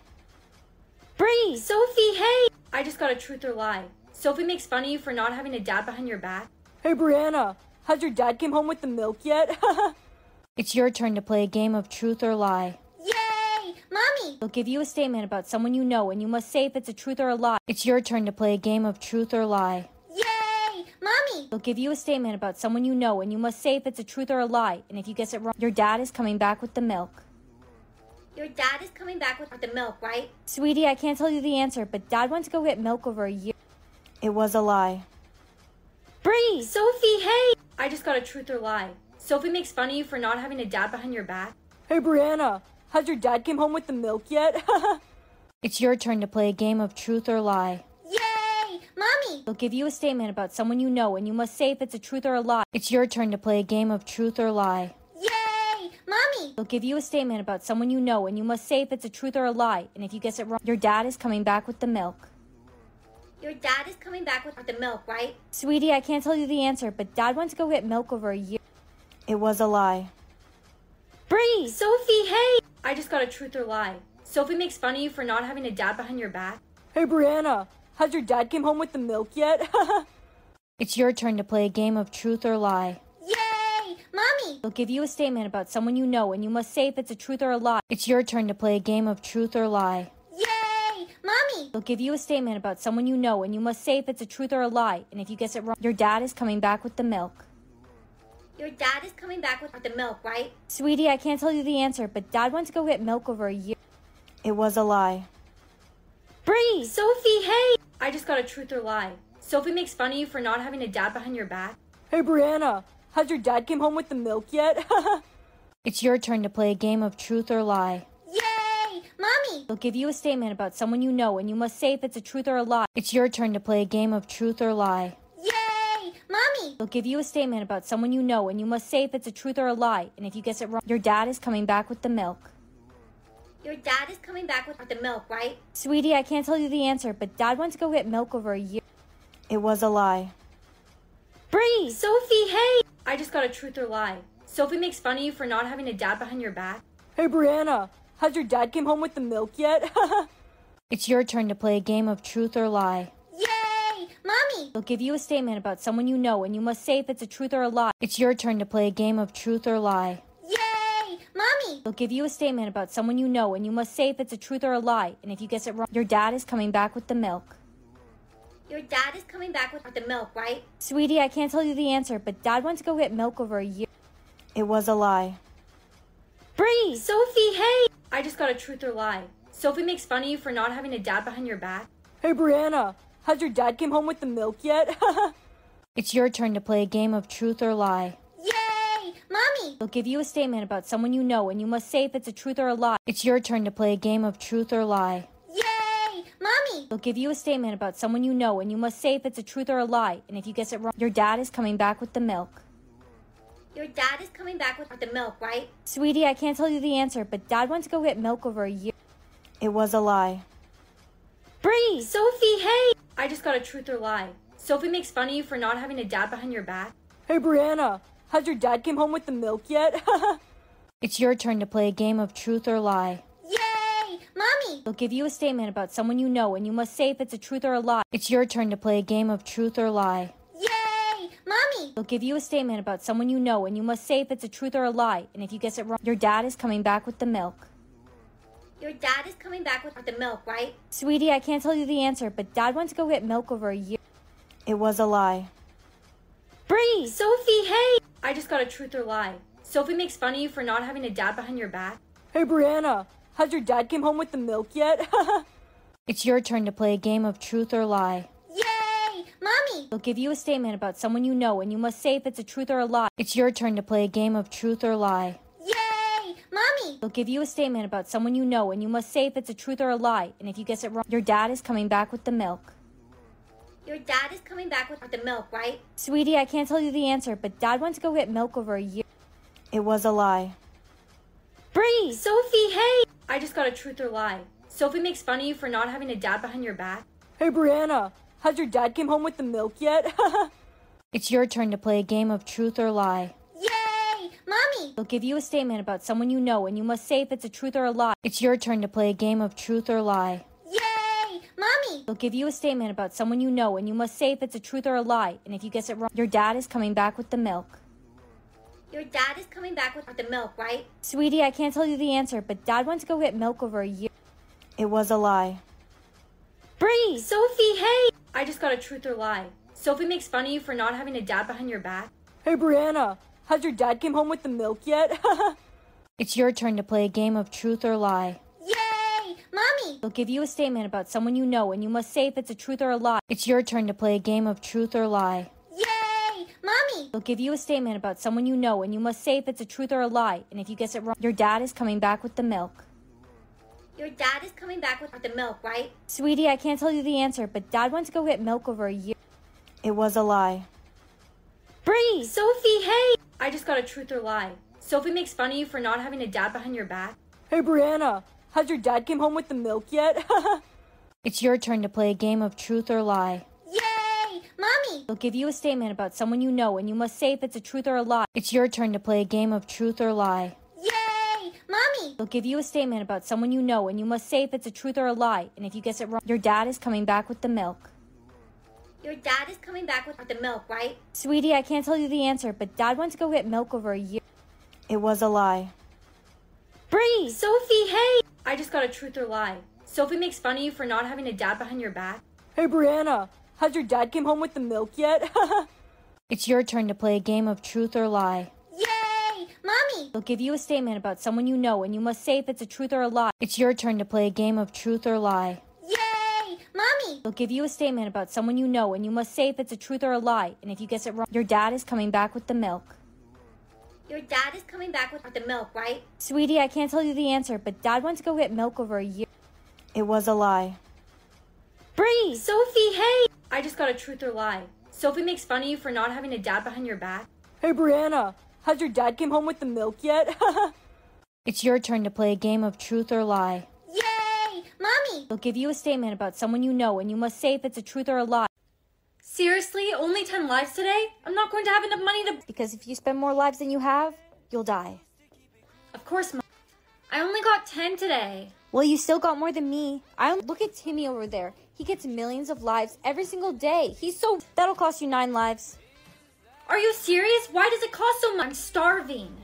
Speaker 10: Bree!
Speaker 11: Sophie, hey! I just got a truth or lie. Sophie makes fun of you for not having a dad behind your back.
Speaker 9: Hey, Brianna, has your dad came home with the milk yet?
Speaker 10: It's your turn to play a game of truth or lie.
Speaker 5: Yay! Mommy!
Speaker 10: They'll give you a statement about someone you know, and you must say if it's a truth or a lie. It's your turn to play a game of truth or lie.
Speaker 5: Yay! Mommy!
Speaker 10: They'll give you a statement about someone you know, and you must say if it's a truth or a lie. And if you guess it wrong, your dad is coming back with the milk.
Speaker 5: Your dad is coming back with the milk, right?
Speaker 10: Sweetie, I can't tell you the answer, but dad went to go get milk over a year. It was a lie. Bree!
Speaker 11: Sophie, hey! I just got a truth or lie. Sophie makes fun of you for not having a dad behind your back.
Speaker 9: hey, Brianna, has your dad came home with the milk yet?
Speaker 10: It's your turn to play a game of truth or lie.
Speaker 5: Yay! Mommy!
Speaker 10: They'll give you a statement about someone you know, and you must say if it's a truth or a lie. It's your turn to play a game of truth or lie.
Speaker 5: Yay! Mommy!
Speaker 10: They'll give you a statement about someone you know, and you must say if it's a truth or a lie. And if you guess it wrong, your dad is coming back with the milk.
Speaker 5: Your dad is coming back with the milk, right?
Speaker 10: Sweetie, I can't tell you the answer, but dad went to go get milk over a year. It was a lie. Bree!
Speaker 11: Sophie, hey! I just got a truth or lie. Sophie makes fun of you for not having a dad behind your back.
Speaker 9: hey, Brianna, has your dad came home with the milk yet?
Speaker 10: It's your turn to play a game of truth or lie.
Speaker 5: Yay! Mommy!
Speaker 10: They'll give you a statement about someone you know, and you must say if it's a truth or a lie. It's your turn to play a game of truth or lie.
Speaker 5: Yay! Mommy!
Speaker 10: They'll give you a statement about someone you know, and you must say if it's a truth or a lie. And if you guess it wrong, your dad is coming back with the milk.
Speaker 5: Your dad is coming back with the milk, right?
Speaker 10: Sweetie, I can't tell you the answer, but dad went to go get milk over a year. It was a lie. Bree!
Speaker 12: Sophie, hey! I just got a truth or lie. Sophie makes fun of you for not having a dad behind your back.
Speaker 2: Hey, Brianna, has your dad came home with the milk yet?
Speaker 10: It's your turn to play a game of truth or lie.
Speaker 5: Yay! Mommy!
Speaker 10: They'll give you a statement about someone you know, and you must say if it's a truth or a lie. It's your turn to play a game of truth or lie.
Speaker 5: Yay! Mommy!
Speaker 10: They'll give you a statement about someone you know, and you must say if it's a truth or a lie. And if you guess it wrong, your dad is coming back with the milk.
Speaker 5: Your dad is coming back with the milk, right?
Speaker 10: Sweetie, I can't tell you the answer, but dad went to go get milk over a year. It was a lie. Bree!
Speaker 12: Sophie, hey! I just got a truth or lie. Sophie makes fun of you for not having a dad behind your back.
Speaker 2: hey, Brianna, has your dad came home with the milk yet?
Speaker 10: It's your turn to play a game of truth or lie.
Speaker 5: Yay! Mommy!
Speaker 10: They'll give you a statement about someone you know, and you must say if it's a truth or a lie. It's your turn to play a game of truth or lie.
Speaker 5: Yay! Mommy!
Speaker 10: They'll give you a statement about someone you know, and you must say if it's a truth or a lie. And if you guess it wrong, your dad is coming back with the milk.
Speaker 5: Your dad is coming back with the milk, right?
Speaker 10: Sweetie, I can't tell you the answer, but dad went to go get milk over a year. It was a lie. Bree!
Speaker 12: Sophie, hey! I just got a truth or lie. Sophie makes fun of you for not having a dad behind your back.
Speaker 2: hey, Brianna, has your dad came home with the milk yet?
Speaker 10: It's your turn to play a game of truth or lie.
Speaker 5: Yay! Mommy!
Speaker 10: They'll give you a statement about someone you know, and you must say if it's a truth or a lie. It's your turn to play a game of truth or lie.
Speaker 5: Yay! Mommy!
Speaker 10: They'll give you a statement about someone you know, and you must say if it's a truth or a lie. And if you guess it wrong, your dad is coming back with the milk.
Speaker 5: Your dad is coming back with the milk, right?
Speaker 10: Sweetie, I can't tell you the answer, but dad went to go get milk over a year. It was a lie. Bree!
Speaker 12: Sophie, hey! I just got a truth or lie. Sophie makes fun of you for not having a dad behind your back.
Speaker 2: hey, Brianna, has your dad came home with the milk yet?
Speaker 10: It's your turn to play a game of truth or lie. They'll give you a statement about someone you know, and you must say if it's a truth or a lie. It's your turn to play a game of truth or lie.
Speaker 5: Yay! Mommy!
Speaker 10: They'll give you a statement about someone you know, and you must say if it's a truth or a lie. And if you guess it wrong, your dad is coming back with the milk.
Speaker 5: Your dad is coming back with the milk, right?
Speaker 10: Sweetie, I can't tell you the answer, but dad went to go get milk over a year. It was a lie. Bree!
Speaker 12: Sophie, hey! I just got a truth or lie. Sophie makes fun of you for not having a dad behind your back.
Speaker 2: hey, Brianna, has your dad came home with the milk yet?
Speaker 10: It's your turn to play a game of truth or lie.
Speaker 5: Yay! Mommy!
Speaker 10: They'll give you a statement about someone you know, and you must say if it's a truth or a lie. It's your turn to play a game of truth or lie.
Speaker 5: Yay! Mommy!
Speaker 10: They'll give you a statement about someone you know, and you must say if it's a truth or a lie. And if you guess it wrong, your dad is coming back with the milk.
Speaker 5: Your dad is coming back with the milk, right?
Speaker 10: Sweetie, I can't tell you the answer, but dad went to go get milk over a year. It was a lie. Bree!
Speaker 12: Sophie, hey! I just got a truth or lie. Sophie makes fun of you for not having a dad behind your back.
Speaker 2: hey, Brianna, has your dad came home with the milk yet?
Speaker 10: It's your turn to play a game of truth or lie.
Speaker 5: Yay! Mommy!
Speaker 10: They'll give you a statement about someone you know, and you must say if it's a truth or a lie. It's your turn to play a game of truth or lie.
Speaker 5: Yay! Mommy!
Speaker 10: They'll give you a statement about someone you know, and you must say if it's a truth or a lie. And if you guess it wrong, your dad is coming back with the milk.
Speaker 5: Your dad is coming back with the milk, right?
Speaker 10: Sweetie, I can't tell you the answer, but dad went to go get milk over a year. It was a lie. Bree!
Speaker 12: Sophie, hey! I just got a truth or lie. Sophie makes fun of you for not having a dad behind your back.
Speaker 2: hey, Brianna, has your dad came home with the milk yet?
Speaker 10: It's your turn to play a game of truth or lie.
Speaker 5: Yay! Mommy!
Speaker 10: They'll give you a statement about someone you know, and you must say if it's a truth or a lie. It's your turn to play a game of truth or lie.
Speaker 5: Yay! Mommy!
Speaker 10: They'll give you a statement about someone you know, and you must say if it's a truth or a lie. And if you guess it wrong, your dad is coming back with the milk.
Speaker 5: Your dad is coming back with the milk, right?
Speaker 10: Sweetie, I can't tell you the answer, but dad went to go get milk over a year. It was a lie. Bree!
Speaker 12: Sophie, hey! I just got a truth or lie. Sophie makes fun of you for not having a dad behind your back.
Speaker 2: hey, Brianna, has your dad came home with the milk yet?
Speaker 10: It's your turn to play a game of truth or lie.
Speaker 5: Yay!
Speaker 10: They'll give you a statement about someone you know, and you must say if it's a truth or a lie. It's your turn to play a game of truth or lie.
Speaker 5: Yay! Mommy!
Speaker 10: They'll give you a statement about someone you know, and you must say if it's a truth or a lie. And if you guess it wrong, your dad is coming back with the milk.
Speaker 5: Your dad is coming back with the milk, right?
Speaker 10: Sweetie, I can't tell you the answer, but Dad went to go get milk over a year. It was a lie. Bree!
Speaker 11: Sophie, hey! I just got a truth or lie. Sophie makes fun of you for not having a dad behind your back.
Speaker 9: Hey, Brianna, has your dad came home with the milk yet?
Speaker 10: It's your turn to play a game of truth or lie.
Speaker 5: Yay! Mommy!
Speaker 10: They'll give you a statement about someone you know, and you must say if it's a truth or a lie. It's your turn to play a game of truth or lie.
Speaker 5: Yay! Mommy!
Speaker 10: They'll give you a statement about someone you know, and you must say if it's a truth or a lie. And if you guess it wrong, your dad is coming back with the milk.
Speaker 5: Your dad is coming back with the milk, right?
Speaker 10: Sweetie, I can't tell you the answer, but Dad went to go get milk over a year. It was a lie. Bree!
Speaker 11: Sophie, hey! I just got a truth or lie. Sophie makes fun of you for not having a dad behind your back.
Speaker 9: hey, Brianna, has your dad came home with the milk yet?
Speaker 10: It's your turn to play a game of truth or lie.
Speaker 5: Yay! Mommy!
Speaker 10: They'll give you a statement about someone you know, and you must say if it's a truth or a lie.
Speaker 11: Seriously? Only 10 lives today? I'm not going to have enough money to.
Speaker 10: Because if you spend more lives than you have, you'll die.
Speaker 11: Of course, Mom. I only got 10 today.
Speaker 10: Well, you still got more than me. I look at Timmy over there. He gets millions of lives every single day. He's so that'll cost you nine lives.
Speaker 11: Are you serious? Why does it cost so much? I'm starving.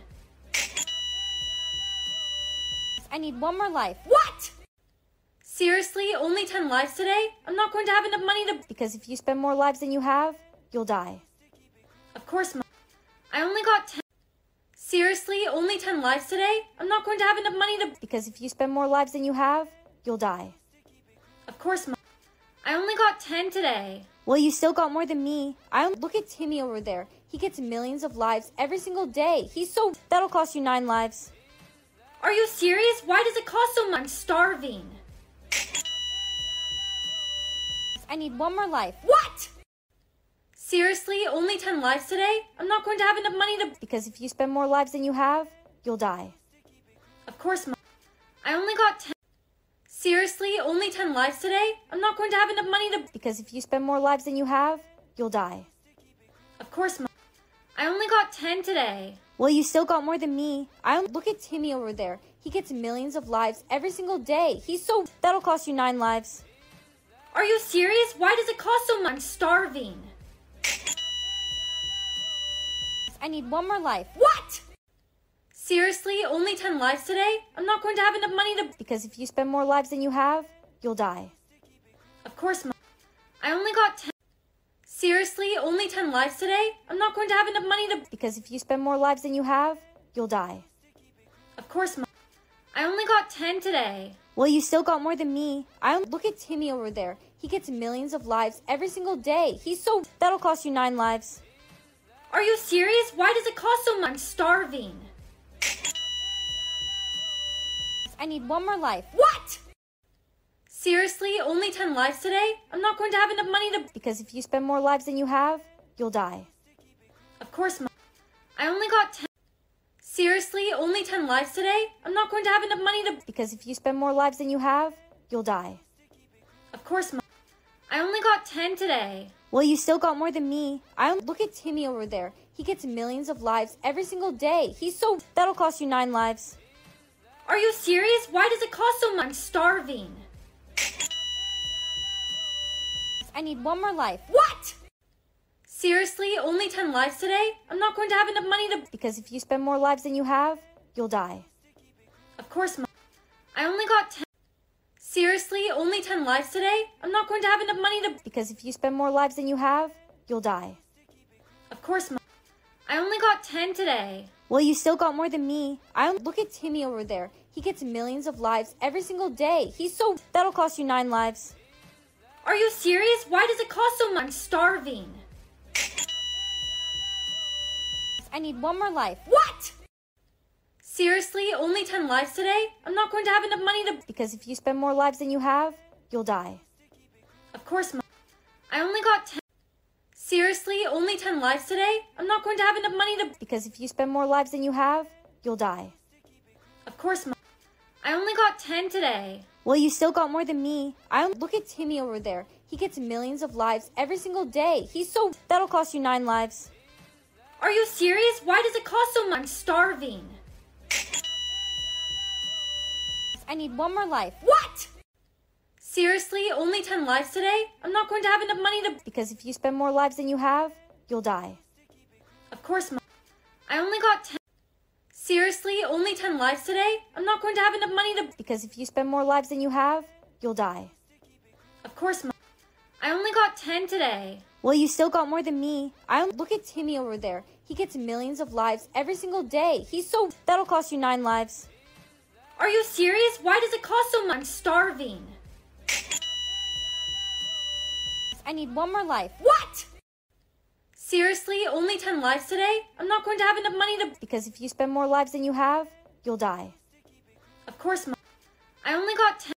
Speaker 10: I need one more life.
Speaker 11: What? Seriously? Only 10 lives today? I'm not going to have enough money to.
Speaker 10: Because if you spend more lives than you have, you'll die.
Speaker 11: Of course, Mom. I only got 10. Seriously? Only 10 lives today? I'm not going to have enough money to.
Speaker 10: Because if you spend more lives than you have, you'll die.
Speaker 11: Of course, Mom. I only got 10 today.
Speaker 10: Well, you still got more than me. I look at Timmy over there. He gets millions of lives every single day. He's so that'll cost you nine lives.
Speaker 11: Are you serious? Why does it cost so much? I'm starving.
Speaker 10: I need one more life.
Speaker 11: What? Seriously? Only 10 lives today? I'm not going to have enough money to.
Speaker 10: Because if you spend more lives than you have, you'll die.
Speaker 11: Of course, Mom. I only got 10. Seriously? Only 10 lives today? I'm not going to have enough money to.
Speaker 10: Because if you spend more lives than you have, you'll die.
Speaker 11: Of course, Mom. I only got 10 today.
Speaker 10: Well, you still got more than me. I look at Timmy over there. He gets millions of lives every single day. He's so that'll cost you nine lives.
Speaker 11: Are you serious? Why does it cost so much? I'm starving.
Speaker 10: I need one more life.
Speaker 11: What? Seriously? Only 10 lives today? I'm not going to have enough money to.
Speaker 10: Because if you spend more lives than you have, you'll die.
Speaker 11: Of course, Mom. I only got 10. Seriously? Only 10 lives today? I'm not going to have enough money to.
Speaker 10: Because if you spend more lives than you have, you'll die.
Speaker 11: Of course, Mom. I only got 10 today.
Speaker 10: Well, you still got more than me. I look at Timmy over there. He gets millions of lives every single day. He's so that'll cost you nine lives.
Speaker 11: Are you serious? Why does it cost so much? I'm starving.
Speaker 10: I need one more life.
Speaker 11: What? Seriously? Only 10 lives today? I'm not going to have enough money to.
Speaker 10: Because if you spend more lives than you have, you'll die.
Speaker 11: Of course, Mom. I only got 10. Seriously? Only 10 lives today? I'm not going to have enough money to.
Speaker 10: Because if you spend more lives than you have, you'll die.
Speaker 11: Of course, Mom. I only got 10 today.
Speaker 10: Well, you still got more than me. I look at Timmy over there. He gets millions of lives every single day. He's so that'll cost you nine lives.
Speaker 11: Are you serious? Why does it cost so much? I'm starving.
Speaker 10: I need one more life.
Speaker 11: What? Seriously? Only 10 lives today? I'm not going to have enough money to.
Speaker 10: Because if you spend more lives than you have, you'll die.
Speaker 11: Of course, Mom. I only got 10. Seriously? Only 10 lives today? I'm not going to have enough money to.
Speaker 10: Because if you spend more lives than you have, you'll die.
Speaker 11: Of course, Mom. I only got 10 today.
Speaker 10: Well, you still got more than me. I look at Timmy over there. He gets millions of lives every single day. He's so that'll cost you nine lives.
Speaker 11: Are you serious? Why does it cost so much? I'm starving.
Speaker 10: I need one more life.
Speaker 11: What? Seriously? Only 10 lives today? I'm not going to have enough money to.
Speaker 10: Because if you spend more lives than you have, you'll die.
Speaker 11: Of course, Mom. I only got 10. Seriously? Only 10 lives today? I'm not going to have enough money to.
Speaker 10: Because if you spend more lives than you have, you'll die.
Speaker 11: Of course, Mom. I only got 10 today.
Speaker 10: Well, you still got more than me. I look at Timmy over there. He gets millions of lives every single day. He's so that'll cost you nine lives.
Speaker 11: Are you serious? Why does it cost so much? I'm starving.
Speaker 10: I need one more life.
Speaker 11: What? Seriously, only 10 lives today? I'm not going to have enough money to.
Speaker 10: Because if you spend more lives than you have, you'll die.
Speaker 11: Of course, Mom. I only got 10. Seriously, only 10 lives today? I'm not going to have enough money to.
Speaker 10: Because if you spend more lives than you have, you'll die.
Speaker 11: Of course, Mom. I only got 10 today.
Speaker 10: Well, you still got more than me. I look at Timmy over there. He gets millions of lives every single day. He's so that'll cost you 9 lives.
Speaker 11: Are you serious? Why does it cost so much? I'm starving.
Speaker 10: I need one more life.
Speaker 11: What? Seriously, only 10 lives today? I'm not going to have enough money to.
Speaker 10: Because if you spend more lives than you have, you'll die.
Speaker 11: Of course, Mom. I only got 10.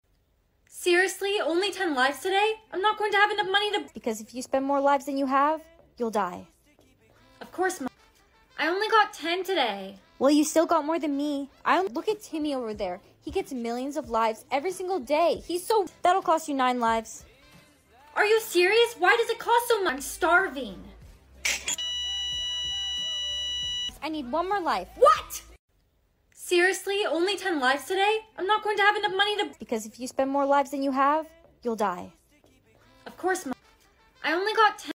Speaker 11: Seriously, only 10 lives today? I'm not going to have enough money to.
Speaker 10: Because if you spend more lives than you have, you'll die.
Speaker 11: Of course, Mom. I only got 10 today.
Speaker 10: Well, you still got more than me. I look at Timmy over there. He gets millions of lives every single day. He's so that'll cost you 9 lives.
Speaker 11: Are you serious? Why does it cost so much? I'm starving.
Speaker 10: I need one more life.
Speaker 11: What? Seriously, only 10 lives today? I'm not going to have enough money to.
Speaker 10: Because if you spend more lives than you have, you'll die.
Speaker 11: Of course, Mom. I only got 10.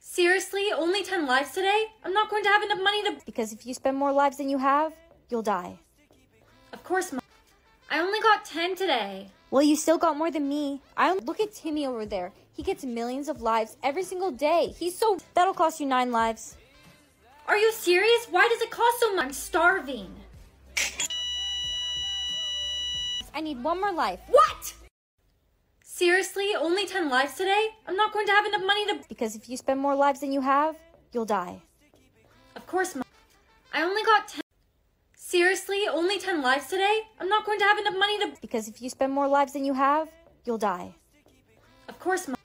Speaker 11: Seriously, only 10 lives today? I'm not going to have enough money to.
Speaker 10: Because if you spend more lives than you have, you'll die.
Speaker 11: Of course, Mom. I only got 10 today.
Speaker 10: Well, you still got more than me. I look at Timmy over there. He gets millions of lives every single day. He's so that'll cost you 9 lives.
Speaker 11: Are you serious? Why does it cost so much? I'm starving.
Speaker 10: I need one more life.
Speaker 11: What? Seriously, only 10 lives today? I'm not going to have enough money to.
Speaker 10: Because if you spend more lives than you have, you'll die.
Speaker 11: Of course, Mom. I only got 10. Seriously, only 10 lives today? I'm not going to have enough money to.
Speaker 10: Because if you spend more lives than you have, you'll die.
Speaker 11: Of course, Mom.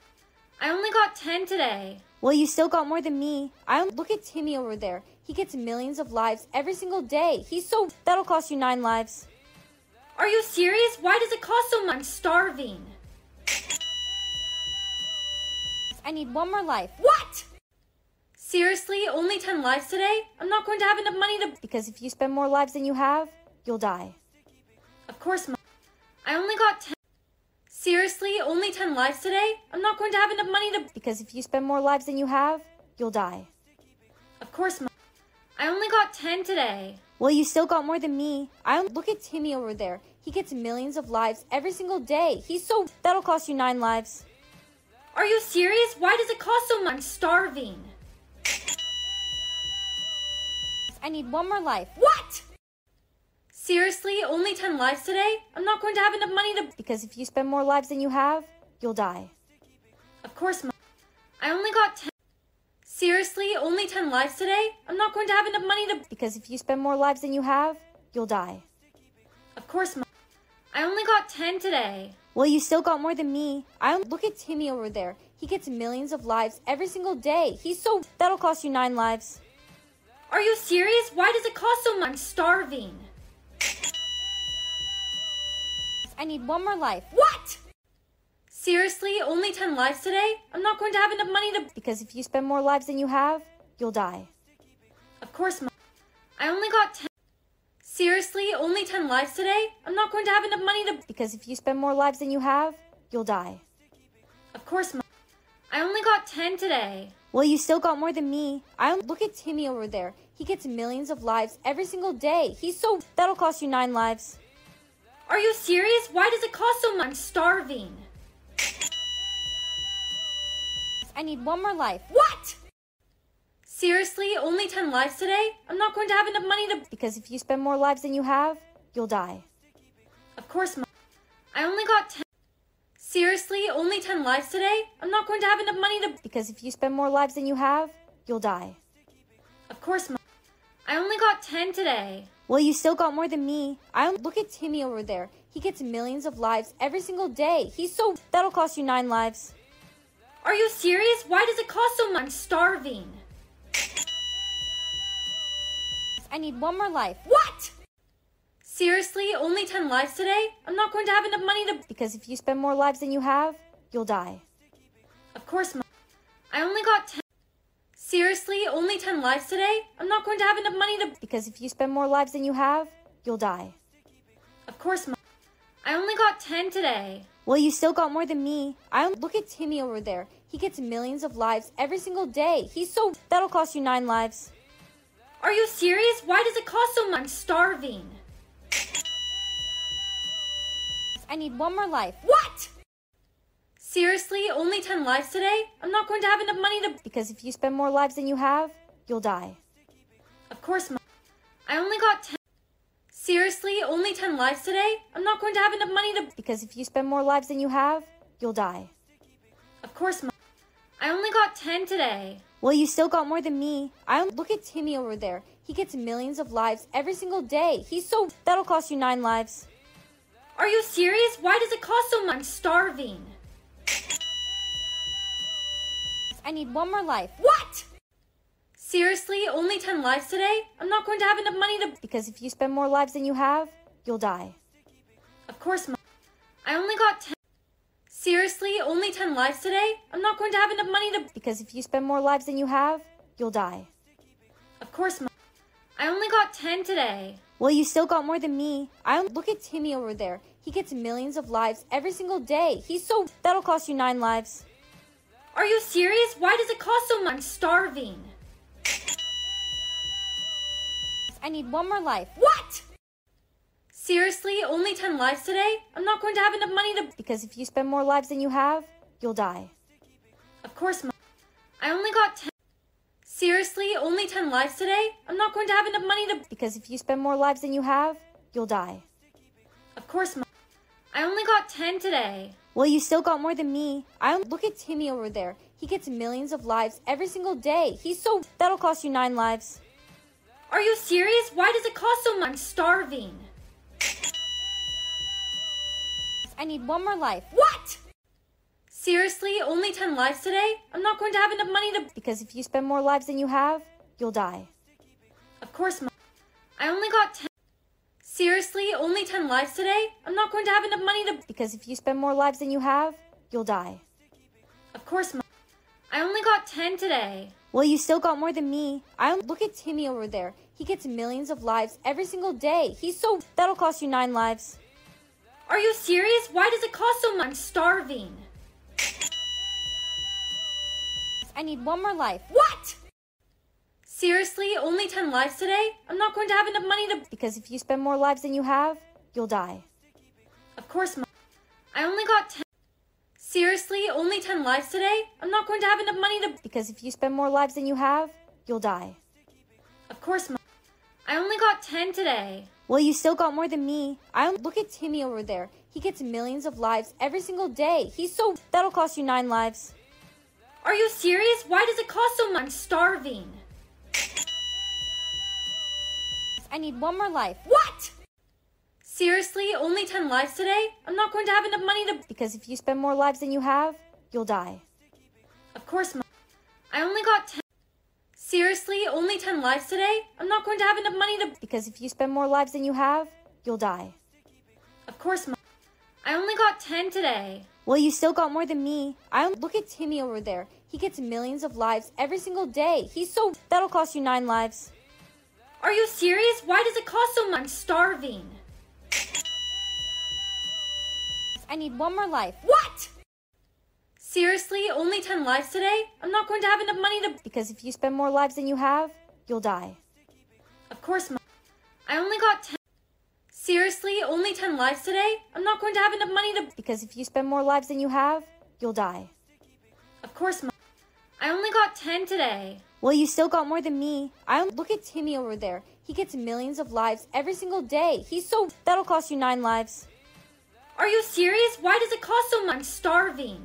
Speaker 11: I only got 10 today.
Speaker 10: Well, you still got more than me. I look at Timmy over there. He gets millions of lives every single day. He's so that'll cost you 9 lives.
Speaker 11: Are you serious? Why does it cost so much? I'm starving.
Speaker 10: I need one more life.
Speaker 11: What? Seriously, only 10 lives today? I'm not going to have enough money to.
Speaker 10: Because if you spend more lives than you have, you'll die.
Speaker 11: Of course, Mom. I only got 10. Seriously, only 10 lives today? I'm not going to have enough money to.
Speaker 10: Because if you spend more lives than you have, you'll die.
Speaker 11: Of course, Mom. I only got 10 today.
Speaker 10: Well, you still got more than me. I look at Timmy over there. He gets millions of lives every single day. He's so that'll cost you 9 lives.
Speaker 11: Are you serious? Why does it cost so much? I'm starving.
Speaker 10: I need one more life.
Speaker 11: What? Seriously, only 10 lives today? I'm not going to have enough money to.
Speaker 10: Because if you spend more lives than you have, you'll die.
Speaker 11: Of course, Mom. I only got 10. Seriously, only 10 lives today? I'm not going to have enough money to.
Speaker 10: Because if you spend more lives than you have, you'll die.
Speaker 11: Of course, Mom. I only got 10 today.
Speaker 10: Well, you still got more than me. I look at Timmy over there. He gets millions of lives every single day. He's so that'll cost you 9 lives.
Speaker 11: Are you serious? Why does it cost so much? I'm starving.
Speaker 10: I need one more life.
Speaker 11: What? Seriously, only 10 lives today? I'm not going to have enough money to.
Speaker 10: Because if you spend more lives than you have, you'll die.
Speaker 11: Of course, Mom. I only got 10. Seriously, only 10 lives today? I'm not going to have enough money to.
Speaker 10: Because if you spend more lives than you have, you'll die.
Speaker 11: Of course, Mom. I only got 10 today.
Speaker 10: Well, you still got more than me. I look at Timmy over there. He gets millions of lives every single day. He's so that'll cost you 9 lives.
Speaker 11: Are you serious? Why does it cost so much? I'm starving.
Speaker 10: I need one more life.
Speaker 11: What? Seriously, only 10 lives today? I'm not going to have enough money to.
Speaker 10: Because if you spend more lives than you have, you'll die.
Speaker 11: Of course, Mom. I only got 10. Seriously, only 10 lives today? I'm not going to have enough money to.
Speaker 10: Because if you spend more lives than you have, you'll die.
Speaker 11: Of course, Mom. I only got 10 today.
Speaker 10: Well, you still got more than me. I look at Timmy over there. He gets millions of lives every single day. He's so that'll cost you 9 lives.
Speaker 11: Are you serious? Why does it cost so much? I'm starving.
Speaker 10: I need one more life.
Speaker 11: What? Seriously, only 10 lives today? I'm not going to have enough money to.
Speaker 10: Because if you spend more lives than you have, you'll die.
Speaker 11: Of course, Mom. I only got 10. Seriously, only 10 lives today? I'm not going to have enough money to.
Speaker 10: Because if you spend more lives than you have, you'll die.
Speaker 11: Of course, Mom. I only got 10 today.
Speaker 10: Well, you still got more than me. I look at Timmy over there. He gets millions of lives every single day. He's so that'll cost you nine lives.
Speaker 11: Are you serious? Why does it cost so much? I'm starving.
Speaker 10: I need one more life.
Speaker 11: What? Seriously? Only 10 lives today? I'm not going to have enough money to.
Speaker 10: Because if you spend more lives than you have, you'll die.
Speaker 11: Of course, Mom. I only got 10. Seriously? Only 10 lives today? I'm not going to have enough money to.
Speaker 10: Because if you spend more lives than you have, you'll die.
Speaker 11: Of course, Mom. I only got 10 today.
Speaker 10: Well, you still got more than me. I look at Timmy over there. He gets millions of lives every single day. He's so that'll cost you nine lives.
Speaker 11: Are you serious? Why does it cost so much? I'm starving.
Speaker 10: I need one more life.
Speaker 11: What? Seriously? Only 10 lives today? I'm not going to have enough money to.
Speaker 10: Because if you spend more lives than you have, you'll die.
Speaker 11: Of course, Mom. I only got 10. Seriously? Only 10 lives today? I'm not going to have enough money to.
Speaker 10: Because if you spend more lives than you have, you'll die.
Speaker 11: Of course, Mom. I only got 10 today.
Speaker 10: Well, you still got more than me. I look at Timmy over there. He gets millions of lives every single day. He's so that'll cost you nine lives.
Speaker 11: Are you serious? Why does it cost so much? I'm starving.
Speaker 10: I need one more life.
Speaker 11: What? Seriously? Only 10 lives today? I'm not going to have enough money to.
Speaker 10: Because if you spend more lives than you have, you'll die.
Speaker 11: Of course, Mom. I only got 10. Seriously? Only 10 lives today? I'm not going to have enough money to.
Speaker 10: Because if you spend more lives than you have, you'll die.
Speaker 11: Of course, Mom. I only got 10 today.
Speaker 10: Well, you still got more than me. I look at Timmy over there. He gets millions of lives every single day. He's so that'll cost you nine lives.
Speaker 11: Are you serious? Why does it cost so much? I'm starving.
Speaker 10: I need one more life.
Speaker 11: What? Seriously? Only 10 lives today? I'm not going to have enough money to.
Speaker 10: Because if you spend more lives than you have, you'll die.
Speaker 11: Of course, Mom. I only got 10. Seriously? Only 10 lives today? I'm not going to have enough money to.
Speaker 10: Because if you spend more lives than you have, you'll die.
Speaker 11: Of course, Mom. I only got 10 today.
Speaker 10: Well, you still got more than me. I look at Timmy over there. He gets millions of lives every single day. He's so that'll cost you nine lives.
Speaker 11: Are you serious? Why does it cost so much? I'm starving.
Speaker 10: I need one more life.
Speaker 11: What? Seriously? Only 10 lives today? I'm not going to have enough money to.
Speaker 10: Because if you spend more lives than you have, you'll die.
Speaker 11: Of course, Mom. I only got 10. Seriously? Only 10 lives today? I'm not going to have enough money to.
Speaker 10: Because if you spend more lives than you have, you'll die.
Speaker 11: Of course, Mom. I only got 10 today.
Speaker 10: Well, you still got more than me. I look at Timmy over there. He gets millions of lives every single day. He's so that'll cost you nine lives.
Speaker 11: Are you serious? Why does it cost so much? I'm starving.
Speaker 10: I need one more life.
Speaker 11: What? Seriously? Only 10 lives today? I'm not going to have enough money to.
Speaker 10: Because if you spend more lives than you have, you'll die.
Speaker 11: Of course, Mom. I only got 10. Seriously? Only 10 lives today? I'm not going to have enough money to.
Speaker 10: Because if you spend more lives than you have, you'll die.
Speaker 11: Of course, Mom. I only got 10 today.
Speaker 10: Well, you still got more than me. I don't look at Timmy over there. He gets millions of lives every single day. He's so that'll cost you nine lives.
Speaker 11: Are you serious? Why does it cost so much? I'm starving.
Speaker 10: I need one more life.
Speaker 11: What? Seriously? Only 10 lives today? I'm not going to have enough money to.
Speaker 10: Because if you spend more lives than you have, you'll die.
Speaker 11: Of course, Mom. I only got 10. Seriously? Only 10 lives today? I'm not going to have enough money to.
Speaker 10: Because if you spend more lives than you have, you'll die.
Speaker 11: Of course, Mom. I only got 10 today.
Speaker 10: Well, you still got more than me. I don't look at Timmy over there. He gets millions of lives every single day. He's so that'll cost you nine lives.
Speaker 11: Are you serious? Why does it cost so much? I'm starving.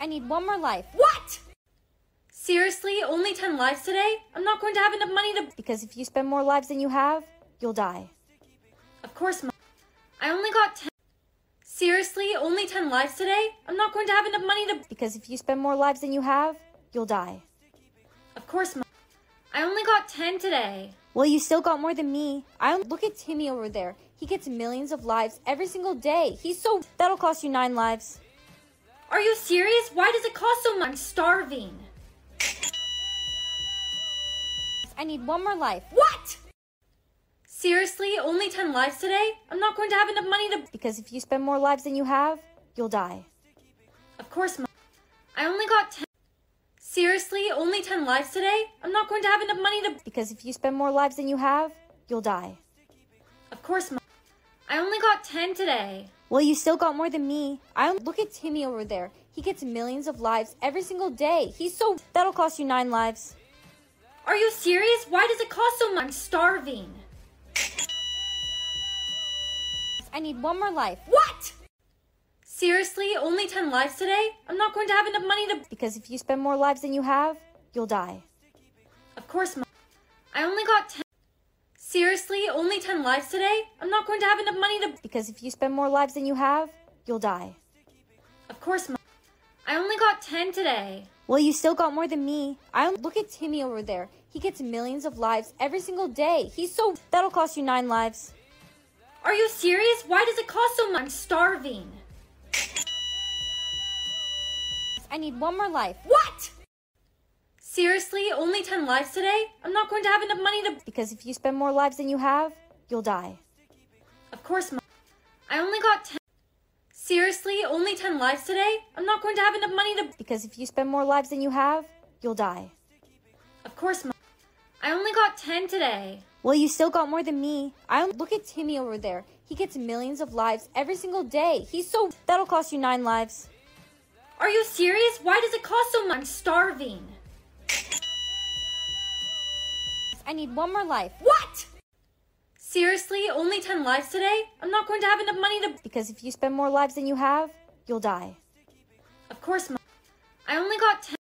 Speaker 10: I need one more life.
Speaker 11: What? Seriously? Only 10 lives today? I'm not going to have enough money to.
Speaker 10: Because if you spend more lives than you have, you'll die.
Speaker 11: Of course, Mom. I only got 10. Seriously? Only 10 lives today? I'm not going to have enough money to.
Speaker 10: Because if you spend more lives than you have, you'll die.
Speaker 11: Of course, Mom. I only got 10 today.
Speaker 10: Well, you still got more than me. I look at Timmy over there. He gets millions of lives every single day. He's so that'll cost you nine lives.
Speaker 11: Are you serious? Why does it cost so much? I'm starving.
Speaker 10: I need one more life.
Speaker 11: What? Seriously, only 10 lives today? I'm not going to have enough money to.
Speaker 10: Because if you spend more lives than you have, you'll die.
Speaker 11: Of course, Mom. I only got 10. Seriously, only 10 lives today? I'm not going to have enough money to.
Speaker 10: Because if you spend more lives than you have, you'll die.
Speaker 11: Of course, Mom. I only got 10 today.
Speaker 10: Well, you still got more than me. I look at Timmy over there. He gets millions of lives every single day. He's so that'll cost you 9 lives.
Speaker 11: Are you serious? Why does it cost so much? I'm starving.
Speaker 10: I need one more life.
Speaker 11: What? Seriously, only 10 lives today? I'm not going to have enough money to.
Speaker 10: Because if you spend more lives than you have, you'll die.
Speaker 11: Of course, Mom. I only got 10. Seriously, only 10 lives today? I'm not going to have enough money to.
Speaker 10: Because if you spend more lives than you have, you'll die.
Speaker 11: Of course, Mom. I only got 10 today.
Speaker 10: Well, you still got more than me. I look at Timmy over there. He gets millions of lives every single day. He's so that'll cost you 9 lives.
Speaker 11: Are you serious? Why does it cost so much? I'm starving.
Speaker 10: I need one more life.
Speaker 11: What? Seriously, only 10 lives today? I'm not going to have enough money to.
Speaker 10: Because if you spend more lives than you have, you'll die.
Speaker 11: Of course, Mom. I only got 10. Seriously, only 10 lives today? I'm not going to have enough money to.
Speaker 10: Because if you spend more lives than you have, you'll die.
Speaker 11: Of course, Mom. I only got 10 today.
Speaker 10: Well, you still got more than me. I look at Timmy over there. He gets millions of lives every single day. He's so that'll cost you 9 lives.
Speaker 11: Are you serious? Why does it cost so much? I'm starving.
Speaker 10: I need one more life.
Speaker 11: What? Seriously, only 10 lives today? I'm not going to have enough money to.
Speaker 10: Because if you spend more lives than you have, you'll die.
Speaker 11: Of course, Mom. I only got 10.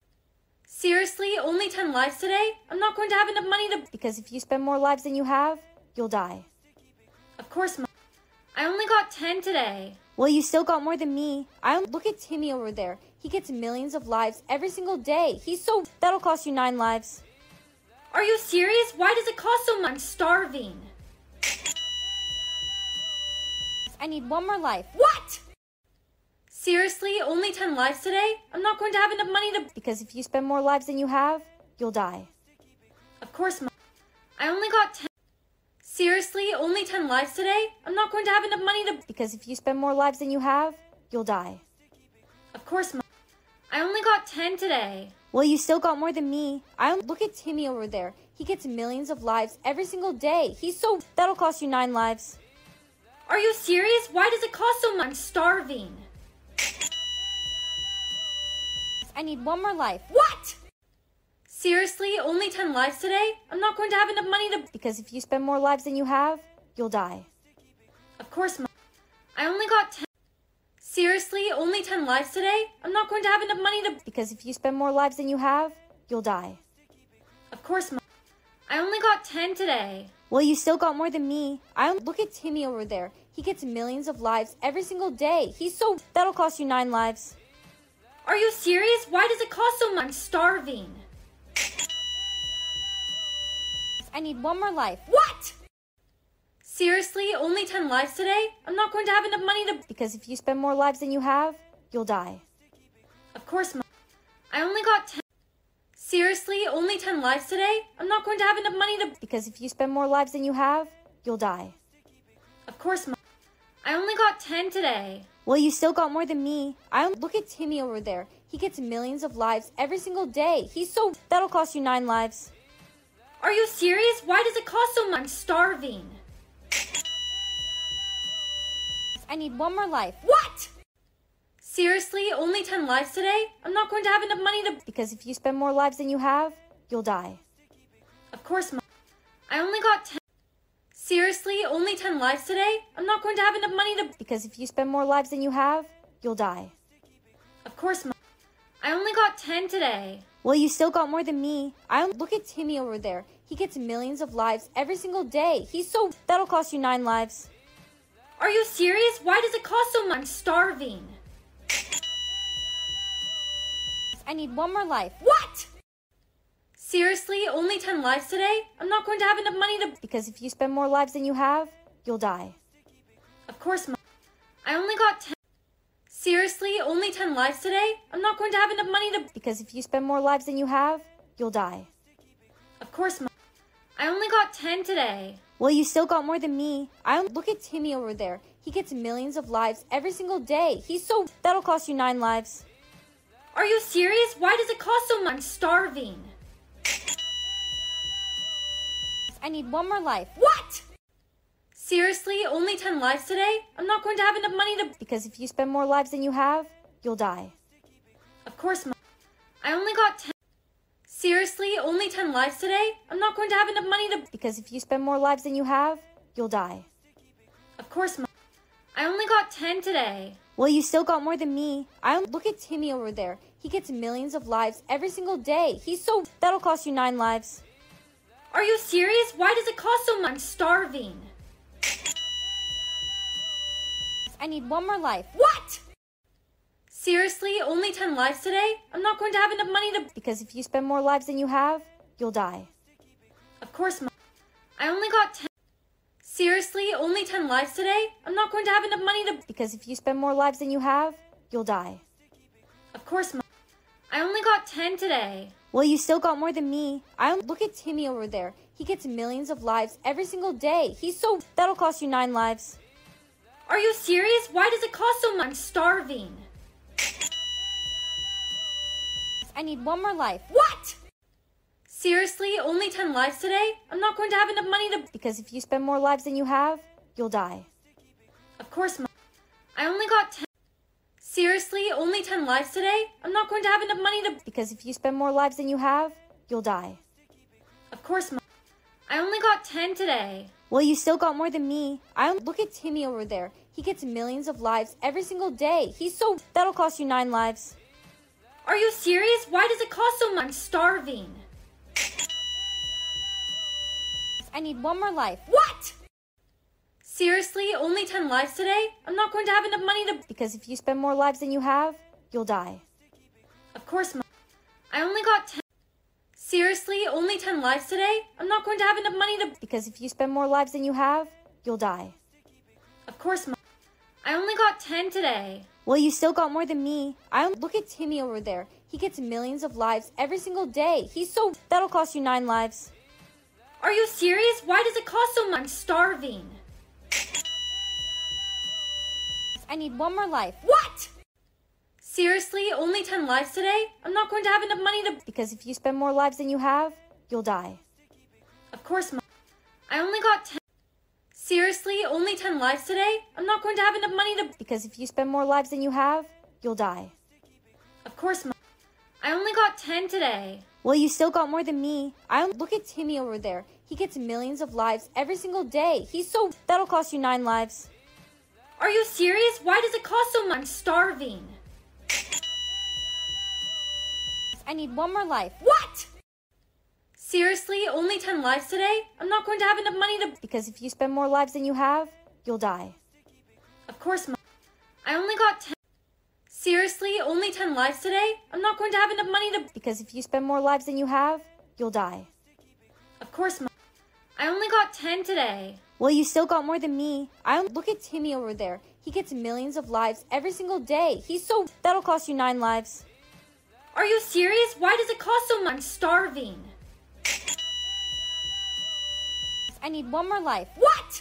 Speaker 11: Seriously, only 10 lives today? I'm not going to have enough money to.
Speaker 10: Because if you spend more lives than you have, you'll die.
Speaker 11: Of course, Mom. I only got 10 today.
Speaker 10: Well, you still got more than me. I look at Timmy over there. He gets millions of lives every single day. He's so that'll cost you 9 lives.
Speaker 11: Are you serious? Why does it cost so much? I'm starving.
Speaker 10: I need one more life.
Speaker 11: What? Seriously, only 10 lives today? I'm not going to have enough money to.
Speaker 10: Because if you spend more lives than you have, you'll die.
Speaker 11: Of course, Mom. I only got 10. Seriously, only 10 lives today? I'm not going to have enough money to.
Speaker 10: Because if you spend more lives than you have, you'll die.
Speaker 11: Of course, Mom. I only got 10 today.
Speaker 10: Well, you still got more than me. I look at Timmy over there. He gets millions of lives every single day. He's so that'll cost you 9 lives.
Speaker 11: Are you serious? Why does it cost so much? I'm starving.
Speaker 10: I need one more life.
Speaker 11: What? Seriously, only 10 lives today? I'm not going to have enough money to.
Speaker 10: Because if you spend more lives than you have, you'll die.
Speaker 11: Of course, Mom. I only got 10. Seriously, only 10 lives today? I'm not going to have enough money to.
Speaker 10: Because if you spend more lives than you have, you'll die.
Speaker 11: Of course, Mom. I only got 10 today.
Speaker 10: Well, you still got more than me. I look at Timmy over there. He gets millions of lives every single day. He's so that'll cost you 9 lives.
Speaker 11: Are you serious? Why does it cost so much? I'm starving.
Speaker 10: I need one more life.
Speaker 11: What? Seriously, only 10 lives today? I'm not going to have enough money to.
Speaker 10: Because if you spend more lives than you have, you'll die.
Speaker 11: Of course, Mom. I only got 10. Seriously, only 10 lives today? I'm not going to have enough money to.
Speaker 10: Because if you spend more lives than you have, you'll die.
Speaker 11: Of course, Mom. I only got 10 today.
Speaker 10: Well, you still got more than me. I look at Timmy over there. He gets millions of lives every single day. He's so that'll cost you 9 lives.
Speaker 11: Are you serious? Why does it cost so much? I'm starving.
Speaker 10: I need one more life.
Speaker 11: What? Seriously, only 10 lives today? I'm not going to have enough money to.
Speaker 10: Because if you spend more lives than you have, you'll die.
Speaker 11: Of course, Mom. I only got 10. Seriously, only 10 lives today? I'm not going to have enough money to.
Speaker 10: Because if you spend more lives than you have, you'll die.
Speaker 11: Of course, Mom. I only got 10 today.
Speaker 10: Well, you still got more than me. I look at Timmy over there. He gets millions of lives every single day. He's so that'll cost you 9 lives.
Speaker 11: Are you serious? Why does it cost so much? I'm starving.
Speaker 10: I need one more life.
Speaker 11: What? Seriously, only 10 lives today? I'm not going to have enough money to.
Speaker 10: Because if you spend more lives than you have, you'll die.
Speaker 11: Of course, Mom. I only got 10. Seriously, only 10 lives today? I'm not going to have enough money to.
Speaker 10: Because if you spend more lives than you have, you'll die.
Speaker 11: Of course, Mom. I I only got 10 today.
Speaker 10: Well, you still got more than me. I look at Timmy over there. He gets millions of lives every single day. He's so that'll cost you 9 lives.
Speaker 11: Are you serious? Why does it cost so much? I'm starving.
Speaker 10: I need one more life.
Speaker 11: What? Seriously? Only 10 lives today? I'm not going to have enough money to.
Speaker 10: Because if you spend more lives than you have, you'll die.
Speaker 11: Of course, Mom. I only got 10. Seriously? Only 10 lives today? I'm not going to have enough money to.
Speaker 10: Because if you spend more lives than you have, you'll die.
Speaker 11: Of course, Mom. I only got 10 today.
Speaker 10: Well, you still got more than me. I look at Timmy over there. He gets millions of lives every single day. He's so that'll cost you 9 lives.
Speaker 11: Are you serious? Why does it cost so much? I'm starving.
Speaker 10: I need one more life.
Speaker 11: What? Seriously? Only 10 lives today? I'm not going to have enough money to.
Speaker 10: Because if you spend more lives than you have, you'll die.
Speaker 11: Of course, Mom. I only got 10. Seriously? Only 10 lives today? I'm not going to have enough money to.
Speaker 10: Because if you spend more lives than you have, you'll die.
Speaker 11: Of course, Mom. I only got 10 today.
Speaker 10: Well, you still got more than me. I look at Timmy over there. He gets millions of lives every single day. He's so that'll cost you 9 lives.
Speaker 11: Are you serious? Why does it cost so much? I'm starving.
Speaker 10: I need one more life.
Speaker 11: What? Seriously? Only 10 lives today? I'm not going to have enough money to.
Speaker 10: Because if you spend more lives than you have, you'll die.
Speaker 11: Of course, Mom. I only got 10. Seriously? Only 10 lives today? I'm not going to have enough money to.
Speaker 10: Because if you spend more lives than you have, you'll die.
Speaker 11: Of course, Mom. I only got 10 today.
Speaker 10: Well, you still got more than me. I look at Timmy over there. He gets millions of lives every single day. He's so that'll cost you 9 lives.
Speaker 11: Are you serious? Why does it cost so much? I'm starving.
Speaker 10: I need one more life.
Speaker 11: What? Seriously? Only 10 lives today? I'm not going to have enough money to.
Speaker 10: Because if you spend more lives than you have, you'll die.
Speaker 11: Of course, Mom. I only got 10. Seriously? Only 10 lives today? I'm not going to have enough money to.
Speaker 10: Because if you spend more lives than you have, you'll die.
Speaker 11: Of course, Mom. I only got 10 today.
Speaker 10: Well, you still got more than me. I look at Timmy over there. He gets millions of lives every single day. He's so that'll cost you 9 lives.
Speaker 11: Are you serious? Why does it cost so much? I'm starving.
Speaker 10: I need one more life.
Speaker 11: What? Seriously? Only 10 lives today? I'm not going to have enough money to.
Speaker 10: Because if you spend more lives than you have, you'll die.
Speaker 11: Of course, Mom. I only got 10. Seriously? Only 10 lives today? I'm not going to have enough money to.
Speaker 10: Because if you spend more lives than you have, you'll die.
Speaker 11: Of course, Mom. I only got 10 today.
Speaker 10: Well, you still got more than me. I look at Timmy over there. He gets millions of lives every single day. He's so that'll cost you 9 lives.
Speaker 11: Are you serious? Why does it cost so much? I'm starving.
Speaker 10: I need one more life.
Speaker 11: What? Seriously? Only 10 lives today? I'm not going to have enough money to.
Speaker 10: Because if you spend more lives than you have, you'll die.
Speaker 11: Of course, Mom. I only got 10. Seriously? Only 10 lives today? I'm not going to have enough money to.
Speaker 10: Because if you spend more lives than you have, you'll die.
Speaker 11: Of course, Mom. I only got 10 today.
Speaker 10: Well, you still got more than me. I look at Timmy over there. He gets millions of lives every single day. He's so that'll cost you 9 lives.
Speaker 11: Are you serious? Why does it cost so much? I'm starving.
Speaker 10: I need one more life.
Speaker 11: What?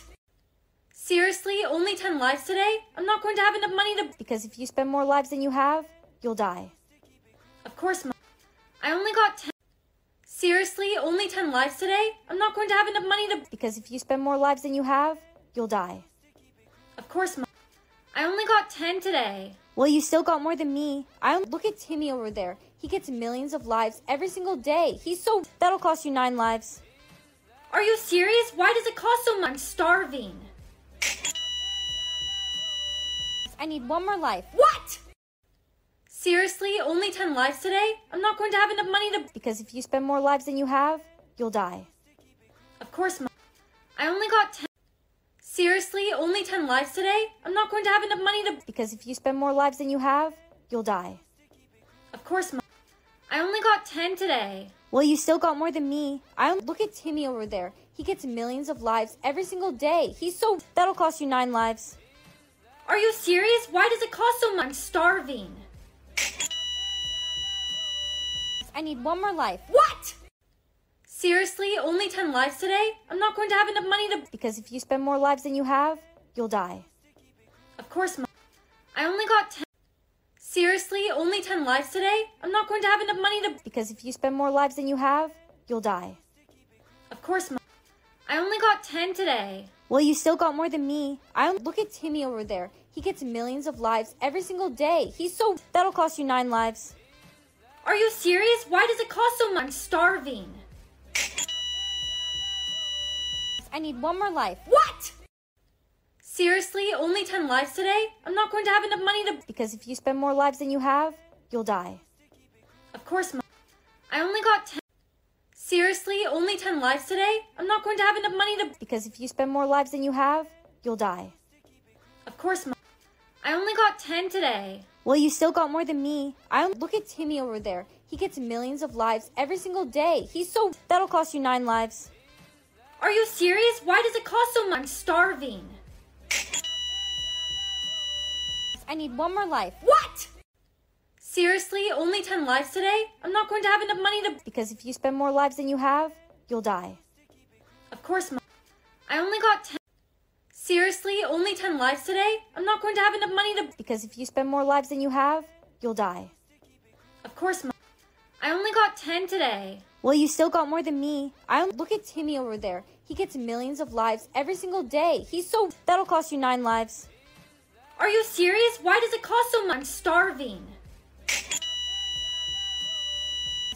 Speaker 11: Seriously? Only 10 lives today? I'm not going to have enough money to.
Speaker 10: Because if you spend more lives than you have, you'll die.
Speaker 11: Of course, Mom. I only got 10. Seriously? Only 10 lives today? I'm not going to have enough money to.
Speaker 10: Because if you spend more lives than you have, you'll die.
Speaker 11: Of course, Mom. I only got 10 today.
Speaker 10: Well, you still got more than me. I look at Timmy over there. He gets millions of lives every single day. He's so that'll cost you 9 lives.
Speaker 11: Are you serious? Why does it cost so much? I'm starving.
Speaker 10: I need one more life.
Speaker 11: What? Seriously? Only 10 lives today? I'm not going to have enough money to.
Speaker 10: Because if you spend more lives than you have, you'll die.
Speaker 11: Of course, Mom. I only got 10. Seriously? Only 10 lives today? I'm not going to have enough money to.
Speaker 10: Because if you spend more lives than you have, you'll die.
Speaker 11: Of course, Mom. I only got 10 today.
Speaker 10: Well, you still got more than me. I look at Timmy over there. He gets millions of lives every single day. He's so that'll cost you 9 lives.
Speaker 11: Are you serious? Why does it cost so much? I'm starving.
Speaker 10: I need one more life.
Speaker 11: What? Seriously, only 10 lives today? I'm not going to have enough money to.
Speaker 10: Because if you spend more lives than you have, you'll die.
Speaker 11: Of course, Mom. I only got 10. Seriously, only 10 lives today? I'm not going to have enough money to.
Speaker 10: Because if you spend more lives than you have, you'll die.
Speaker 11: Of course, Mom. I only got 10 today.
Speaker 10: Well, you still got more than me. I look at Timmy over there. He gets millions of lives every single day. He's so that'll cost you 9 lives.
Speaker 11: Are you serious? Why does it cost so much? I'm starving.
Speaker 10: I need one more life.
Speaker 11: What? Seriously, only 10 lives today? I'm not going to have enough money to.
Speaker 10: Because if you spend more lives than you have, you'll die.
Speaker 11: Of course, Mom. I only got 10. Seriously, only 10 lives today? I'm not going to have enough money to.
Speaker 10: Because if you spend more lives than you have, you'll die.
Speaker 11: Of course, Mom. I only got 10 today.
Speaker 10: Well, you still got more than me. I look at Timmy over there. He gets millions of lives every single day. He's so that'll cost you 9 lives.
Speaker 11: Are you serious? Why does it cost so much? I'm starving.
Speaker 10: I need one more life.
Speaker 11: What? Seriously, only 10 lives today? I'm not going to have enough money to.
Speaker 10: Because if you spend more lives than you have, you'll die.
Speaker 11: Of course, Mom. I only got 10. Seriously, only 10 lives today? I'm not going to have enough money to.
Speaker 10: Because if you spend more lives than you have, you'll die.
Speaker 11: Of course, Mom. I only got 10 today.
Speaker 10: Well, you still got more than me. I look at Timmy over there. He gets millions of lives every single day. He's so that'll cost you 9 lives.
Speaker 11: Are you serious? Why does it cost so much? I'm starving.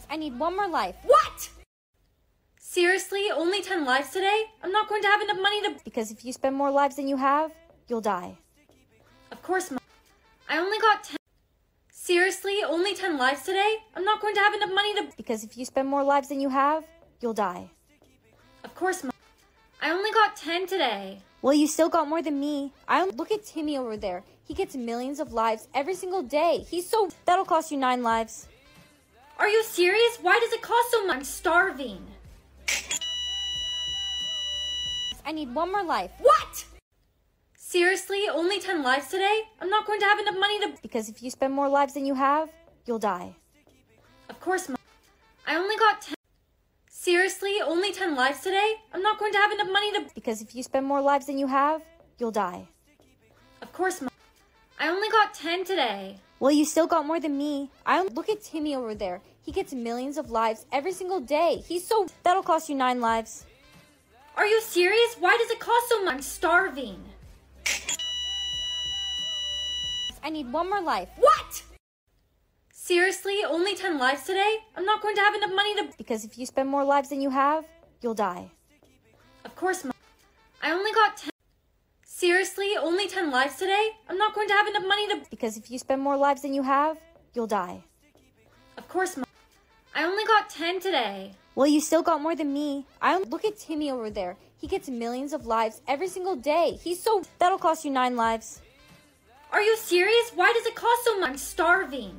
Speaker 10: I need one more life.
Speaker 11: What? Seriously, only 10 lives today? I'm not going to have enough money to.
Speaker 10: Because if you spend more lives than you have, you'll die.
Speaker 11: Of course, Mom. I only got 10. Seriously, only 10 lives today? I'm not going to have enough money to.
Speaker 10: Because if you spend more lives than you have, you'll die.
Speaker 11: Of course, Mom. I only got 10 today.
Speaker 10: Well, you still got more than me. I look at Timmy over there. He gets millions of lives every single day. He's so that'll cost you 9 lives.
Speaker 11: Are you serious? Why does it cost so much? I'm starving.
Speaker 10: I need one more life.
Speaker 11: What? Seriously, only 10 lives today? I'm not going to have enough money to.
Speaker 10: Because if you spend more lives than you have, you'll die.
Speaker 11: Of course, Mom. I only got 10. Seriously, only 10 lives today? I'm not going to have enough money to.
Speaker 10: Because if you spend more lives than you have, you'll die.
Speaker 11: Of course, Mom. I only got 10 today.
Speaker 10: Well, you still got more than me. I look at Timmy over there. He gets millions of lives every single day. He's so that'll cost you 9 lives.
Speaker 11: Are you serious? Why does it cost so much? I'm starving.
Speaker 10: I need one more life.
Speaker 11: What? Seriously, only 10 lives today? I'm not going to have enough money to.
Speaker 10: Because if you spend more lives than you have, you'll die.
Speaker 11: Of course, Mom. I only got 10. Seriously, only 10 lives today? I'm not going to have enough money to.
Speaker 10: Because if you spend more lives than you have, you'll die.
Speaker 11: Of course, Mom. I only got 10 today.
Speaker 10: Well, you still got more than me. I look at Timmy over there. He gets millions of lives every single day. He's so that'll cost you 9 lives.
Speaker 11: Are you serious? Why does it cost so much? I'm starving.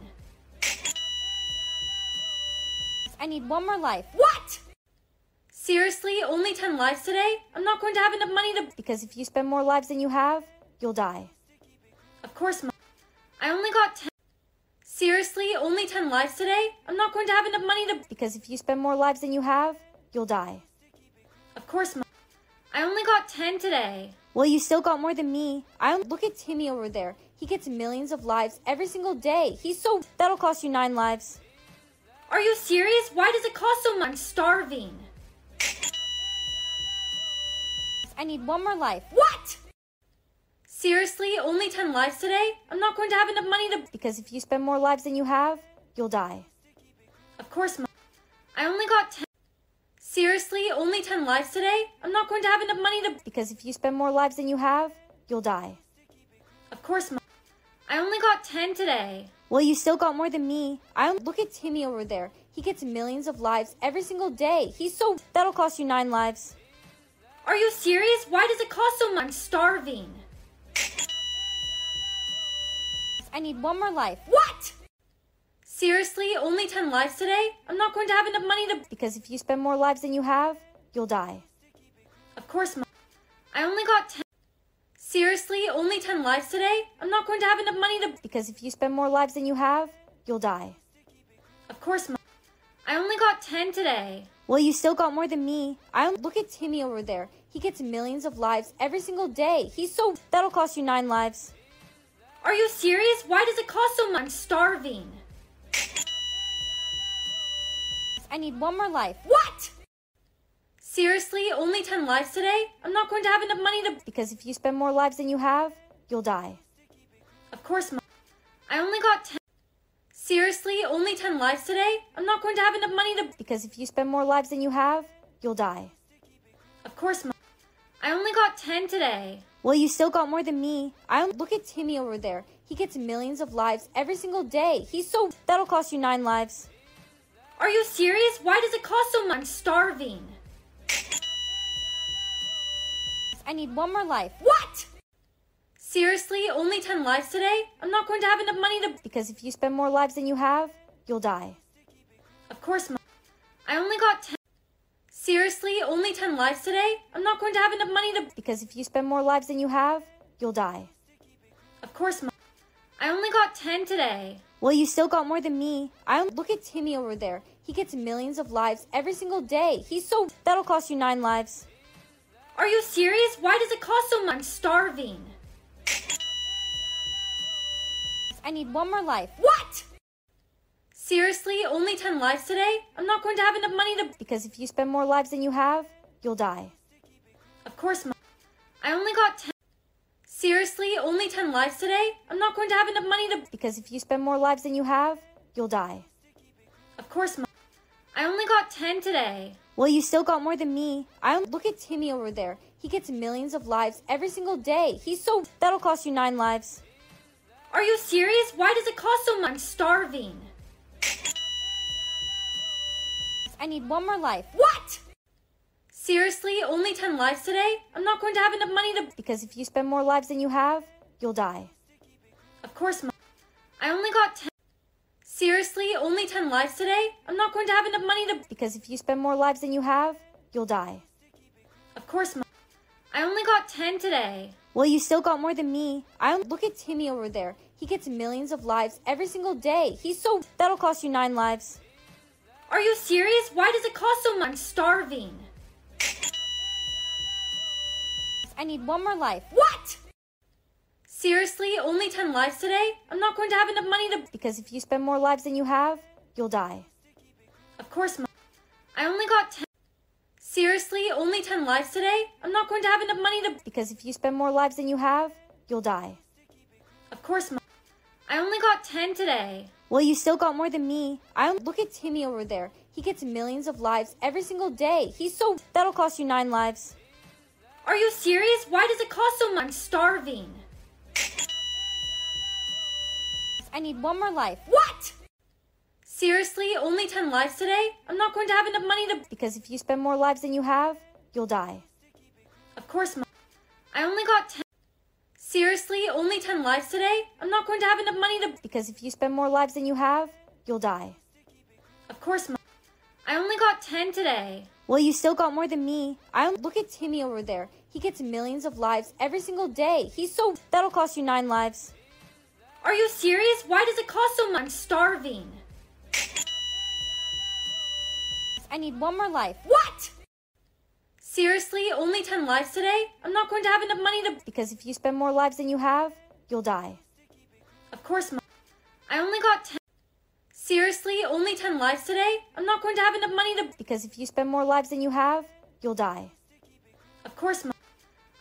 Speaker 10: I need one more life.
Speaker 11: What? Seriously, only 10 lives today? I'm not going to have enough money to.
Speaker 10: Because if you spend more lives than you have, you'll die.
Speaker 11: Of course, Mom. I only got 10. Seriously, only 10 lives today? I'm not going to have enough money to.
Speaker 10: Because if you spend more lives than you have, you'll die.
Speaker 11: Of course, Mom. I only got 10 today.
Speaker 10: Well, you still got more than me. I look at Timmy over there. He gets millions of lives every single day. He's so that'll cost you 9 lives.
Speaker 11: Are you serious? Why does it cost so much? I'm starving.
Speaker 10: I need one more life.
Speaker 11: What? Seriously, only 10 lives today? I'm not going to have enough money to.
Speaker 10: Because if you spend more lives than you have, you'll die.
Speaker 11: Of course, Mom. I only got 10. Seriously, only 10 lives today? I'm not going to have enough money to.
Speaker 10: Because if you spend more lives than you have, you'll die.
Speaker 11: Of course, Mom. I only got 10 today.
Speaker 10: Well, you still got more than me. I look at Timmy over there. He gets millions of lives every single day. He's so that'll cost you 9 lives.
Speaker 11: Are you serious? Why does it cost so much? I'm starving.
Speaker 10: I need one more life.
Speaker 11: What? Seriously, only 10 lives today? I'm not going to have enough money to.
Speaker 10: Because if you spend more lives than you have, you'll die.
Speaker 11: Of course, Mom. I only got 10. Seriously, only 10 lives today? I'm not going to have enough money to.
Speaker 10: Because if you spend more lives than you have, you'll die.
Speaker 11: Of course, Mom. I only got 10 today.
Speaker 10: Well, you still got more than me. I look at Timmy over there. He gets millions of lives every single day. He's so that'll cost you nine lives.
Speaker 11: Are you serious? Why does it cost so much? I'm starving.
Speaker 10: I need one more life.
Speaker 11: What? Seriously? Only 10 lives today? I'm not going to have enough money to.
Speaker 10: Because if you spend more lives than you have, you'll die.
Speaker 11: Of course, Mom. I only got 10. Seriously? Only 10 lives today? I'm not going to have enough money to.
Speaker 10: Because if you spend more lives than you have, you'll die.
Speaker 11: Of course, Mom. I only got 10 today.
Speaker 10: Well, you still got more than me. I look at Timmy over there. He gets millions of lives every single day. He's so that'll cost you nine lives.
Speaker 11: Are you serious? Why does it cost so much? I'm starving.
Speaker 10: I need one more life.
Speaker 11: What? Seriously? Only 10 lives today? I'm not going to have enough money to.
Speaker 10: Because if you spend more lives than you have, you'll die.
Speaker 11: Of course, Mom. I only got 10. Seriously? Only 10 lives today? I'm not going to have enough money to.
Speaker 10: Because if you spend more lives than you have, you'll die.
Speaker 11: Of course, Mom. I only got 10 today.
Speaker 10: Well, you still got more than me. I look at Timmy over there. He gets millions of lives every single day. He's so that'll cost you nine lives.
Speaker 11: Are you serious? Why does it cost so much? I'm starving.
Speaker 10: I need one more life.
Speaker 11: What? Seriously? Only 10 lives today? I'm not going to have enough money to.
Speaker 10: Because if you spend more lives than you have, you'll die.
Speaker 11: Of course, Mom. I only got 10. Seriously? Only 10 lives today? I'm not going to have enough money to.
Speaker 10: Because if you spend more lives than you have, you'll die.
Speaker 11: Of course, Mom. I only got 10 today.
Speaker 10: Well, you still got more than me. I look at Timmy over there. He gets millions of lives every single day. He's so that'll cost you nine lives.
Speaker 11: Are you serious? Why does it cost so much? I'm starving.
Speaker 10: I need one more life.
Speaker 11: What? Seriously? Only 10 lives today? I'm not going to have enough money to.
Speaker 10: Because if you spend more lives than you have, you'll die.
Speaker 11: Of course, Mom. I only got 10. Seriously? Only 10 lives today? I'm not going to have enough money to.
Speaker 10: Because if you spend more lives than you have, you'll die.
Speaker 11: Of course, Mom. I only got 10 today.
Speaker 10: Well, you still got more than me. I look at Timmy over there. He gets millions of lives every single day. He's so that'll cost you nine lives.
Speaker 11: Are you serious? Why does it cost so much? I'm starving.
Speaker 10: I need one more life.
Speaker 11: What? Seriously? Only 10 lives today? I'm not going to have enough money to.
Speaker 10: Because if you spend more lives than you have, you'll die.
Speaker 11: Of course, Mom. I only got 10. Seriously? Only 10 lives today? I'm not going to have enough money to.
Speaker 10: Because if you spend more lives than you have, you'll die.
Speaker 11: Of course, Mom. I only got 10 today.
Speaker 10: Well, you still got more than me. I look at Timmy over there. He gets millions of lives every single day. He's so that'll cost you nine lives.
Speaker 11: Are you serious? Why does it cost so much? I'm starving.
Speaker 10: I need one more life.
Speaker 11: What? Seriously? Only 10 lives today? I'm not going to have enough money to.
Speaker 10: Because if you spend more lives than you have, you'll die.
Speaker 11: Of course, Mom. I only got 10. Seriously? Only 10 lives today? I'm not going to have enough money to.
Speaker 10: Because if you spend more lives than you have, you'll die.
Speaker 11: Of course, Mom. I only got 10 today.
Speaker 10: Well, you still got more than me. I look at Timmy over there. He gets millions of lives every single day. He's so that'll cost you nine lives.
Speaker 11: Are you serious? Why does it cost so much? I'm starving.
Speaker 10: I need one more life.
Speaker 11: What? Seriously? Only 10 lives today? I'm not going to have enough money to.
Speaker 10: Because if you spend more lives than you have, you'll die.
Speaker 11: Of course, Mom. I only got 10. Seriously? Only 10 lives today? I'm not going to have enough money to.
Speaker 10: Because if you spend more lives than you have, you'll die.
Speaker 11: Of course, Mom.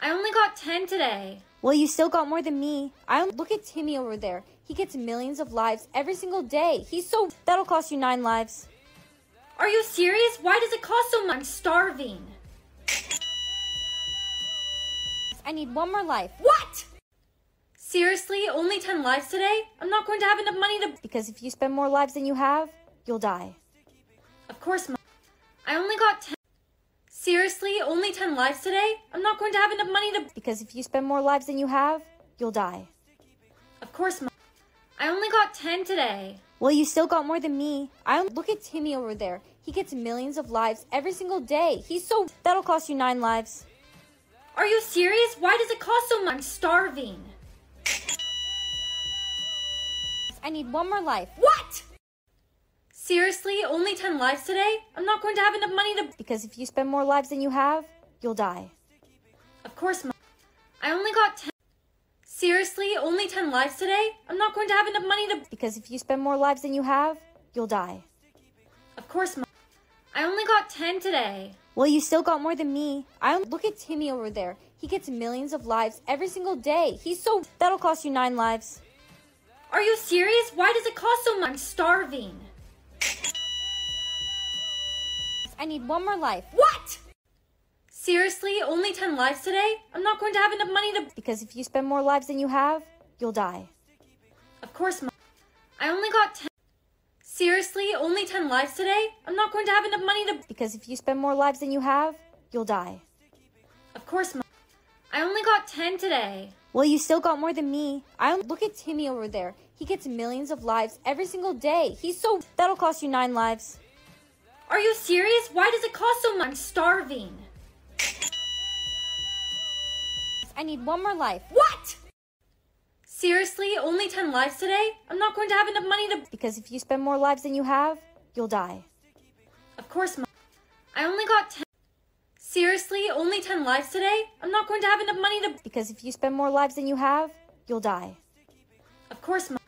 Speaker 11: I only got 10 today.
Speaker 10: Well, you still got more than me. I look at Timmy over there. He gets millions of lives every single day. He's so that'll cost you nine lives.
Speaker 11: Are you serious? Why does it cost so much? I'm starving.
Speaker 10: I need one more life.
Speaker 11: What? Seriously? Only 10 lives today? I'm not going to have enough money to.
Speaker 10: Because if you spend more lives than you have, you'll die.
Speaker 11: Of course, Mom. I only got 10. Seriously? Only 10 lives today? I'm not going to have enough money to.
Speaker 10: Because if you spend more lives than you have, you'll die.
Speaker 11: Of course, Mom. I only got 10 today.
Speaker 10: Well, you still got more than me. I look at Timmy over there. He gets millions of lives every single day. He's so that'll cost you nine lives.
Speaker 11: Are you serious? Why does it cost so much? I'm starving.
Speaker 10: I need one more life.
Speaker 11: What? Seriously, only 10 lives today? I'm not going to have enough money to.
Speaker 10: Because if you spend more lives than you have, you'll die.
Speaker 11: Of course, Mom. I only got 10. Seriously, only 10 lives today? I'm not going to have enough money to.
Speaker 10: Because if you spend more lives than you have, you'll die.
Speaker 11: Of course, Mom. I only got 10 today.
Speaker 10: Well, you still got more than me. I look at Timmy over there. He gets millions of lives every single day. He's so that'll cost you 9 lives.
Speaker 11: Are you serious? Why does it cost so much? I'm starving.
Speaker 10: I need one more life.
Speaker 11: What? Seriously, only 10 lives today? I'm not going to have enough money to.
Speaker 10: Because if you spend more lives than you have, you'll die.
Speaker 11: Of course, Mom. I only got 10. Seriously, only 10 lives today? I'm not going to have enough money to.
Speaker 10: Because if you spend more lives than you have, you'll die.
Speaker 11: Of course, Mom. I only got 10 today.
Speaker 10: Well, you still got more than me. I look at Timmy over there. He gets millions of lives every single day. He's so that'll cost you 9 lives.
Speaker 11: Are you serious? Why does it cost so much? I'm starving.
Speaker 10: I need one more life.
Speaker 11: What? Seriously, only 10 lives today? I'm not going to have enough money to.
Speaker 10: Because if you spend more lives than you have, you'll die.
Speaker 11: Of course, Mom. I only got 10. Seriously, only 10 lives today? I'm not going to have enough money to.
Speaker 10: Because if you spend more lives than you have, you'll die.
Speaker 11: Of course, Mom.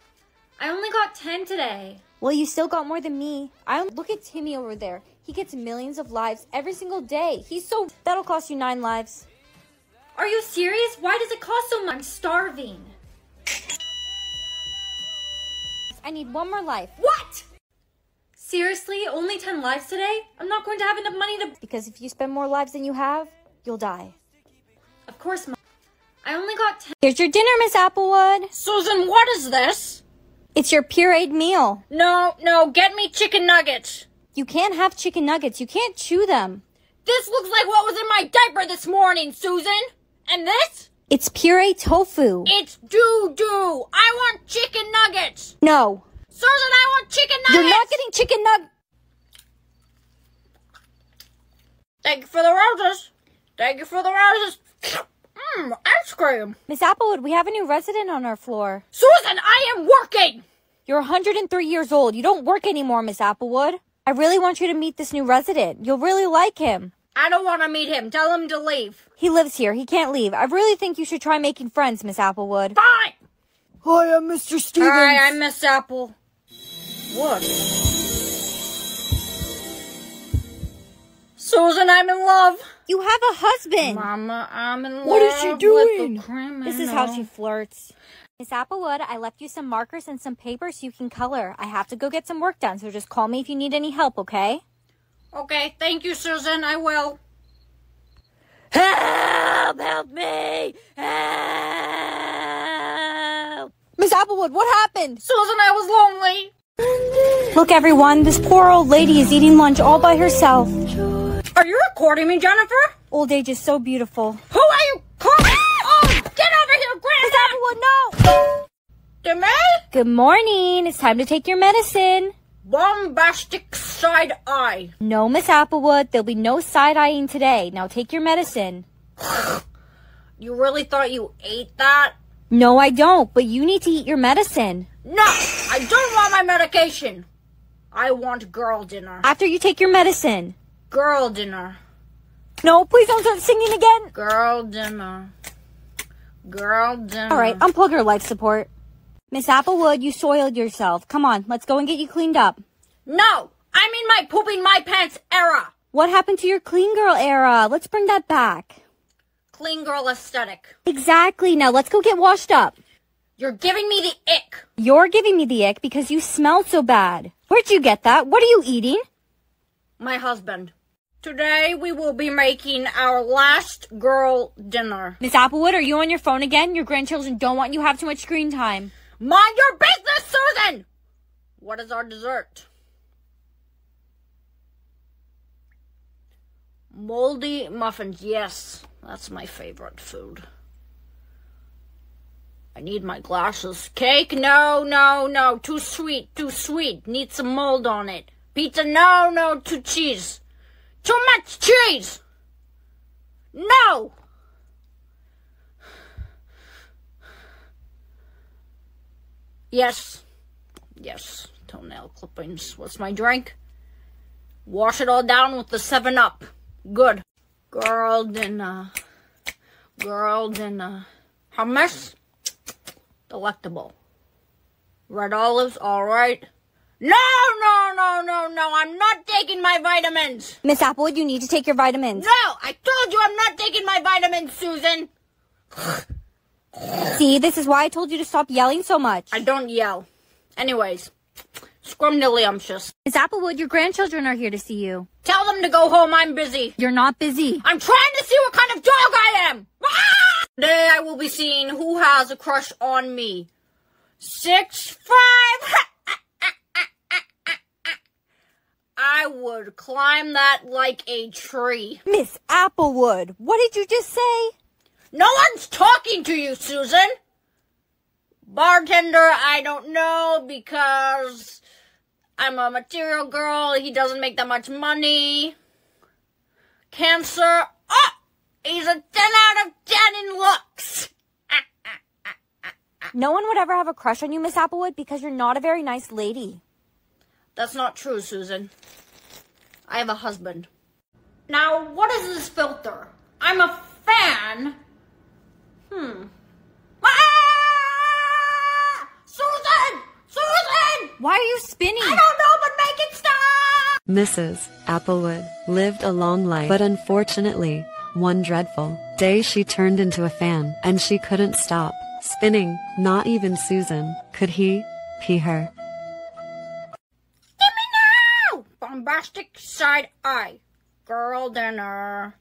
Speaker 11: I only got 10 today.
Speaker 10: Well, you still got more than me. I look at Timmy over there. He gets millions of lives every single day. He's so that'll cost you 9 lives.
Speaker 11: Are you serious? Why does it cost so much? I'm starving.
Speaker 10: I need one more life.
Speaker 11: What? Seriously, only 10 lives today? I'm not going to have enough money to.
Speaker 10: Because if you spend more lives than you have, you'll die.
Speaker 11: Of course, Mom. I only got 10.
Speaker 10: Here's your dinner, Miss Applewood.
Speaker 9: Susan, what is this?
Speaker 10: It's your pureed meal.
Speaker 9: No, no, get me chicken nuggets.
Speaker 10: You can't have chicken nuggets. You can't chew them.
Speaker 9: This looks like what was in my diaper this morning, Susan. And this?
Speaker 10: It's puree tofu.
Speaker 9: It's doo doo. I want chicken nuggets.
Speaker 10: No.
Speaker 9: Susan, I want chicken nuggets.
Speaker 10: You're not getting chicken nug.
Speaker 9: Thank you for the roses. Thank you for the roses. Mmm, ice cream.
Speaker 10: Miss Applewood, we have a new resident on our floor.
Speaker 9: Susan, I am working.
Speaker 10: You're 103 years old. You don't work anymore, Miss Applewood. I really want you to meet this new resident. You'll really like him.
Speaker 9: I don't want to meet him. Tell him to leave.
Speaker 10: He lives here. He can't leave. I really think you should try making friends, Miss Applewood.
Speaker 9: Fine.
Speaker 3: Hi, I'm Mr. Stevens.
Speaker 9: Hi, I'm Miss Apple. What? Susan, I'm in love.
Speaker 10: You have a husband.
Speaker 9: Mama, I'm in love.
Speaker 3: What is she doing?
Speaker 9: With the.
Speaker 10: This is how she flirts. Miss Applewood, I left you some markers and some paper so you can color. I have to go get some work done, so just call me if you need any help, okay?
Speaker 9: Okay, thank you, Susan. I will.
Speaker 3: Help! Help me! Help! Miss Applewood, what happened?
Speaker 9: Susan, I was lonely.
Speaker 10: Look, everyone, this poor old lady is eating lunch all by herself.
Speaker 9: Are you recording me, Jennifer?
Speaker 10: Old age is so beautiful.
Speaker 9: Who are you calling? Oh, get over here, Grandma!
Speaker 10: Applewood, no!
Speaker 9: To me?
Speaker 10: Good morning. It's time to take your medicine.
Speaker 9: Bombastic side eye.
Speaker 10: No, Miss Applewood, there'll be no side-eyeing today. Now take your medicine.
Speaker 9: You really thought you ate that?
Speaker 10: No, I don't, but you need to eat your medicine.
Speaker 9: No, I don't want my medication. I want girl dinner.
Speaker 10: After you take your medicine.
Speaker 9: Girl dinner.
Speaker 10: No, please don't start singing again.
Speaker 9: Girl dinner. Girl dinner.
Speaker 10: All right, unplug her life support. Miss Applewood, you soiled yourself. Come on, let's go and get you cleaned up.
Speaker 9: No, I'm in my pooping my pants era.
Speaker 10: What happened to your clean girl era? Let's bring that back.
Speaker 9: Clean girl aesthetic.
Speaker 10: Exactly. Now let's go get washed up.
Speaker 9: You're giving me the ick.
Speaker 10: You're giving me the ick because you smell so bad. Where'd you get that? What are you eating?
Speaker 9: My husband. Today we will be making our last girl dinner.
Speaker 10: Miss Applewood, are you on your phone again? Your grandchildren don't want you to have too much screen time.
Speaker 9: Mind your business, Susan! What is our dessert? Moldy muffins, yes. That's my favorite food. I need my glasses. Cake? No, no, no. Too sweet, too sweet. Need some mold on it. Pizza? No, no. Too cheese. Too much cheese! No! Yes. Yes. Toenail clippings. What's my drink? Wash it all down with the 7 Up. Good. Girl dinner. Girl dinner. Hummus? Delectable. Red olives, alright. No, no, no, no, no, I'm not taking my vitamins.
Speaker 3: Miss Applewood, you need to take your vitamins.
Speaker 9: No, I told you I'm not taking my vitamins, Susan.
Speaker 3: See, this is why I told you to stop yelling so much.
Speaker 9: I don't yell. Anyways, scrumdiddlyumptious.
Speaker 3: Miss Applewood, your grandchildren are here to see you.
Speaker 9: Tell them to go home, I'm busy.
Speaker 3: You're not busy.
Speaker 9: I'm trying to see what kind of dog I am. Ah! Today I will be seeing who has a crush on me. Six, five. I would climb that like a tree.
Speaker 3: Miss Applewood, what did you just say?
Speaker 9: No one's talking to you, Susan. Bartender, I don't know because I'm a material girl. He doesn't make that much money. Cancer, oh, he's a 10 out of 10 in looks.
Speaker 3: No one would ever have a crush on you, Miss Applewood, because you're not a very nice lady.
Speaker 9: That's not true, Susan. I have a husband. Now, what is this filter? I'm a fan. Hmm. Ah! Susan! Susan!
Speaker 3: Why are you spinning?
Speaker 9: I don't know, but make it stop!
Speaker 13: Mrs. Applewood lived a long life, but unfortunately, one dreadful day she turned into a fan, and she couldn't stop spinning. Not even Susan could he pee her.
Speaker 9: Give me now! Bombastic side eye. Girl dinner.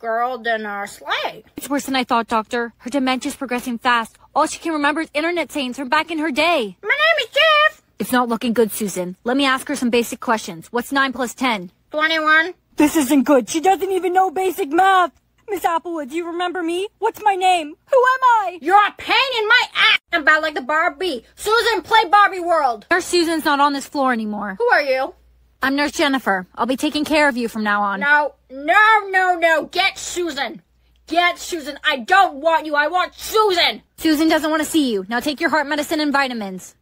Speaker 9: Girl dinner slay.
Speaker 3: It's worse than I thought, Doctor. Her dementia's progressing fast. All she can remember is internet sayings from back in her day.
Speaker 9: My name is Jeff.
Speaker 3: It's not looking good, Susan. Let me ask her some basic questions. What's 9 plus 10?
Speaker 9: 21.
Speaker 1: This isn't good. She doesn't even know basic math. Miss Applewood, do you remember me? What's my name? Who am I?
Speaker 9: You're a pain in my ass. I'm bad like the Barbie. Susan, play Barbie World.
Speaker 3: Nurse Susan's not on this floor anymore.
Speaker 9: Who are you?
Speaker 3: I'm Nurse Jennifer. I'll be taking care of you from now on.
Speaker 9: No, no, no, no. Get Susan. Get Susan. I don't want you. I want Susan.
Speaker 3: Susan doesn't want to see you. Now take your heart medicine and vitamins.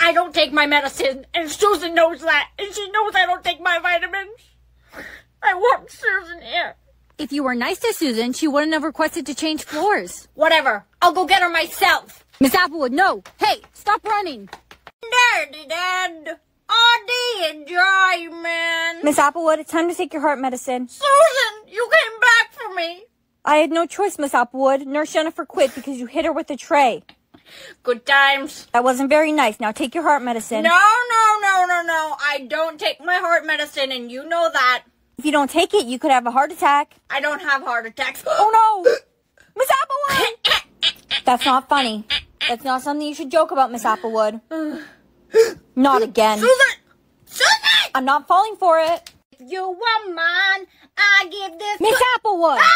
Speaker 9: I don't take my medicine, and Susan knows that, and she knows I don't take my vitamins. I want Susan here.
Speaker 3: If you were nice to Susan, she wouldn't have requested to change floors.
Speaker 9: Whatever. I'll go get her myself.
Speaker 3: Miss Applewood, no. Hey, stop running.
Speaker 9: Dirty Dad. Oh, enjoy, man.
Speaker 3: Miss Applewood, it's time to take your heart medicine.
Speaker 9: Susan, you came back for me.
Speaker 3: I had no choice, Miss Applewood. Nurse Jennifer quit because you hit her with a tray.
Speaker 9: Good times.
Speaker 3: That wasn't very nice. Now take your heart medicine.
Speaker 9: No, no, no, no, no. I don't take my heart medicine, and you know that.
Speaker 3: If you don't take it, you could have a heart attack.
Speaker 9: I don't have heart attacks.
Speaker 3: Oh no! Miss Applewood! That's not funny. That's not something you should joke about, Miss Applewood. Not again.
Speaker 9: Susan! Susan!
Speaker 3: I'm not falling for it.
Speaker 9: If you want mine, I give this
Speaker 3: Miss Applewood!
Speaker 9: Ah!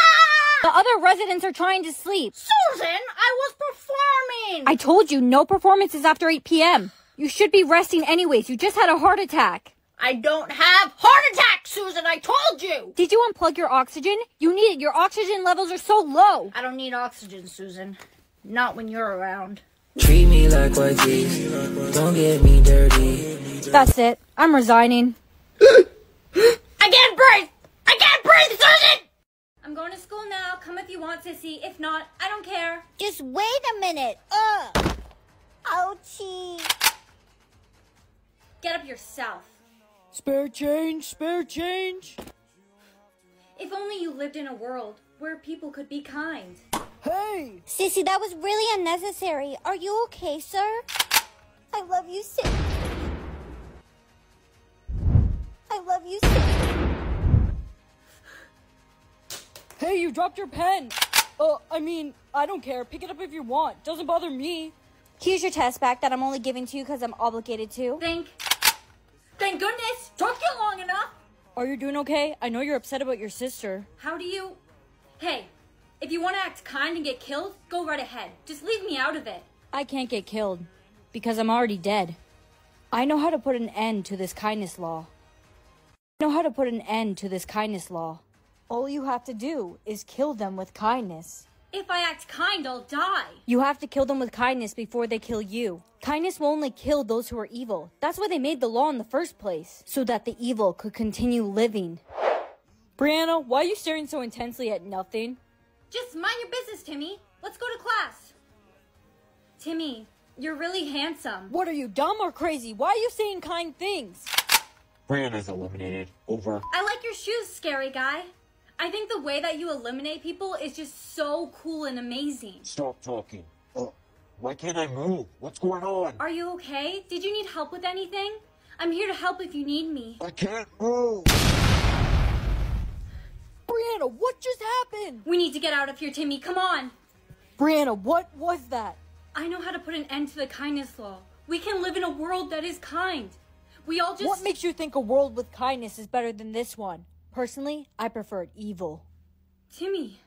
Speaker 3: The other residents are trying to sleep.
Speaker 9: Susan, I was performing.
Speaker 3: I told you, no performances after 8 p.m. You should be resting anyways. You just had a heart attack.
Speaker 9: I don't have heart attacks, Susan. I told you.
Speaker 3: Did you unplug your oxygen? You need it. Your oxygen levels are so low.
Speaker 9: I don't need oxygen, Susan. Not when you're around.
Speaker 4: Treat me like white teeth. Don't get me dirty.
Speaker 3: That's it. I'm resigning.
Speaker 9: I can't breathe. I can't breathe, Susan.
Speaker 1: I'm going to school now. Come if you want, Sissy. If not, I don't care.
Speaker 6: Just wait a minute. Ugh. Ouchie.
Speaker 1: Get up yourself.
Speaker 2: Spare change, spare change.
Speaker 1: If only you lived in a world where people could be kind.
Speaker 2: Hey!
Speaker 6: Sissy, that was really unnecessary. Are you okay, sir? I love you, Sissy. I love you, Sissy.
Speaker 2: Hey, you dropped your pen. Uh, I mean, I don't care. Pick it up if you want. Doesn't bother me.
Speaker 3: Here's your test back that I'm only giving to you because I'm obligated to.
Speaker 1: Thank. Thank goodness. Took you long enough.
Speaker 2: Are you doing okay? I know you're upset about your sister.
Speaker 1: How do you. Hey, if you want to act kind and get killed, go right ahead. Just leave me out of it.
Speaker 2: I can't get killed because I'm already dead. I know how to put an end to this kindness law. I know how to put an end to this kindness law. All you have to do is kill them with kindness.
Speaker 1: If I act kind, I'll die.
Speaker 2: You have to kill them with kindness before they kill you. Kindness will only kill those who are evil. That's why they made the law in the first place, so that the evil could continue living. Brianna, why are you staring so intensely at nothing?
Speaker 1: Just mind your business, Timmy. Let's go to class. Timmy, you're really handsome.
Speaker 2: What are you, dumb or crazy? Why are you saying kind things?
Speaker 7: Brianna's eliminated. Over.
Speaker 1: I like your shoes, scary guy. I think the way that you eliminate people is just so cool and amazing.
Speaker 7: Stop talking. Uh, why can't I move? What's going on?
Speaker 1: Are you okay? Did you need help with anything? I'm here to help if you need me.
Speaker 7: I can't move.
Speaker 2: Brianna, what just happened?
Speaker 1: We need to get out of here, Timmy. Come on.
Speaker 2: Brianna, what was that?
Speaker 1: I know how to put an end to the kindness law. We can live in a world that is kind. We all just.
Speaker 2: What makes you think a world with kindness is better than this one? Personally, I prefer evil.
Speaker 1: Timmy,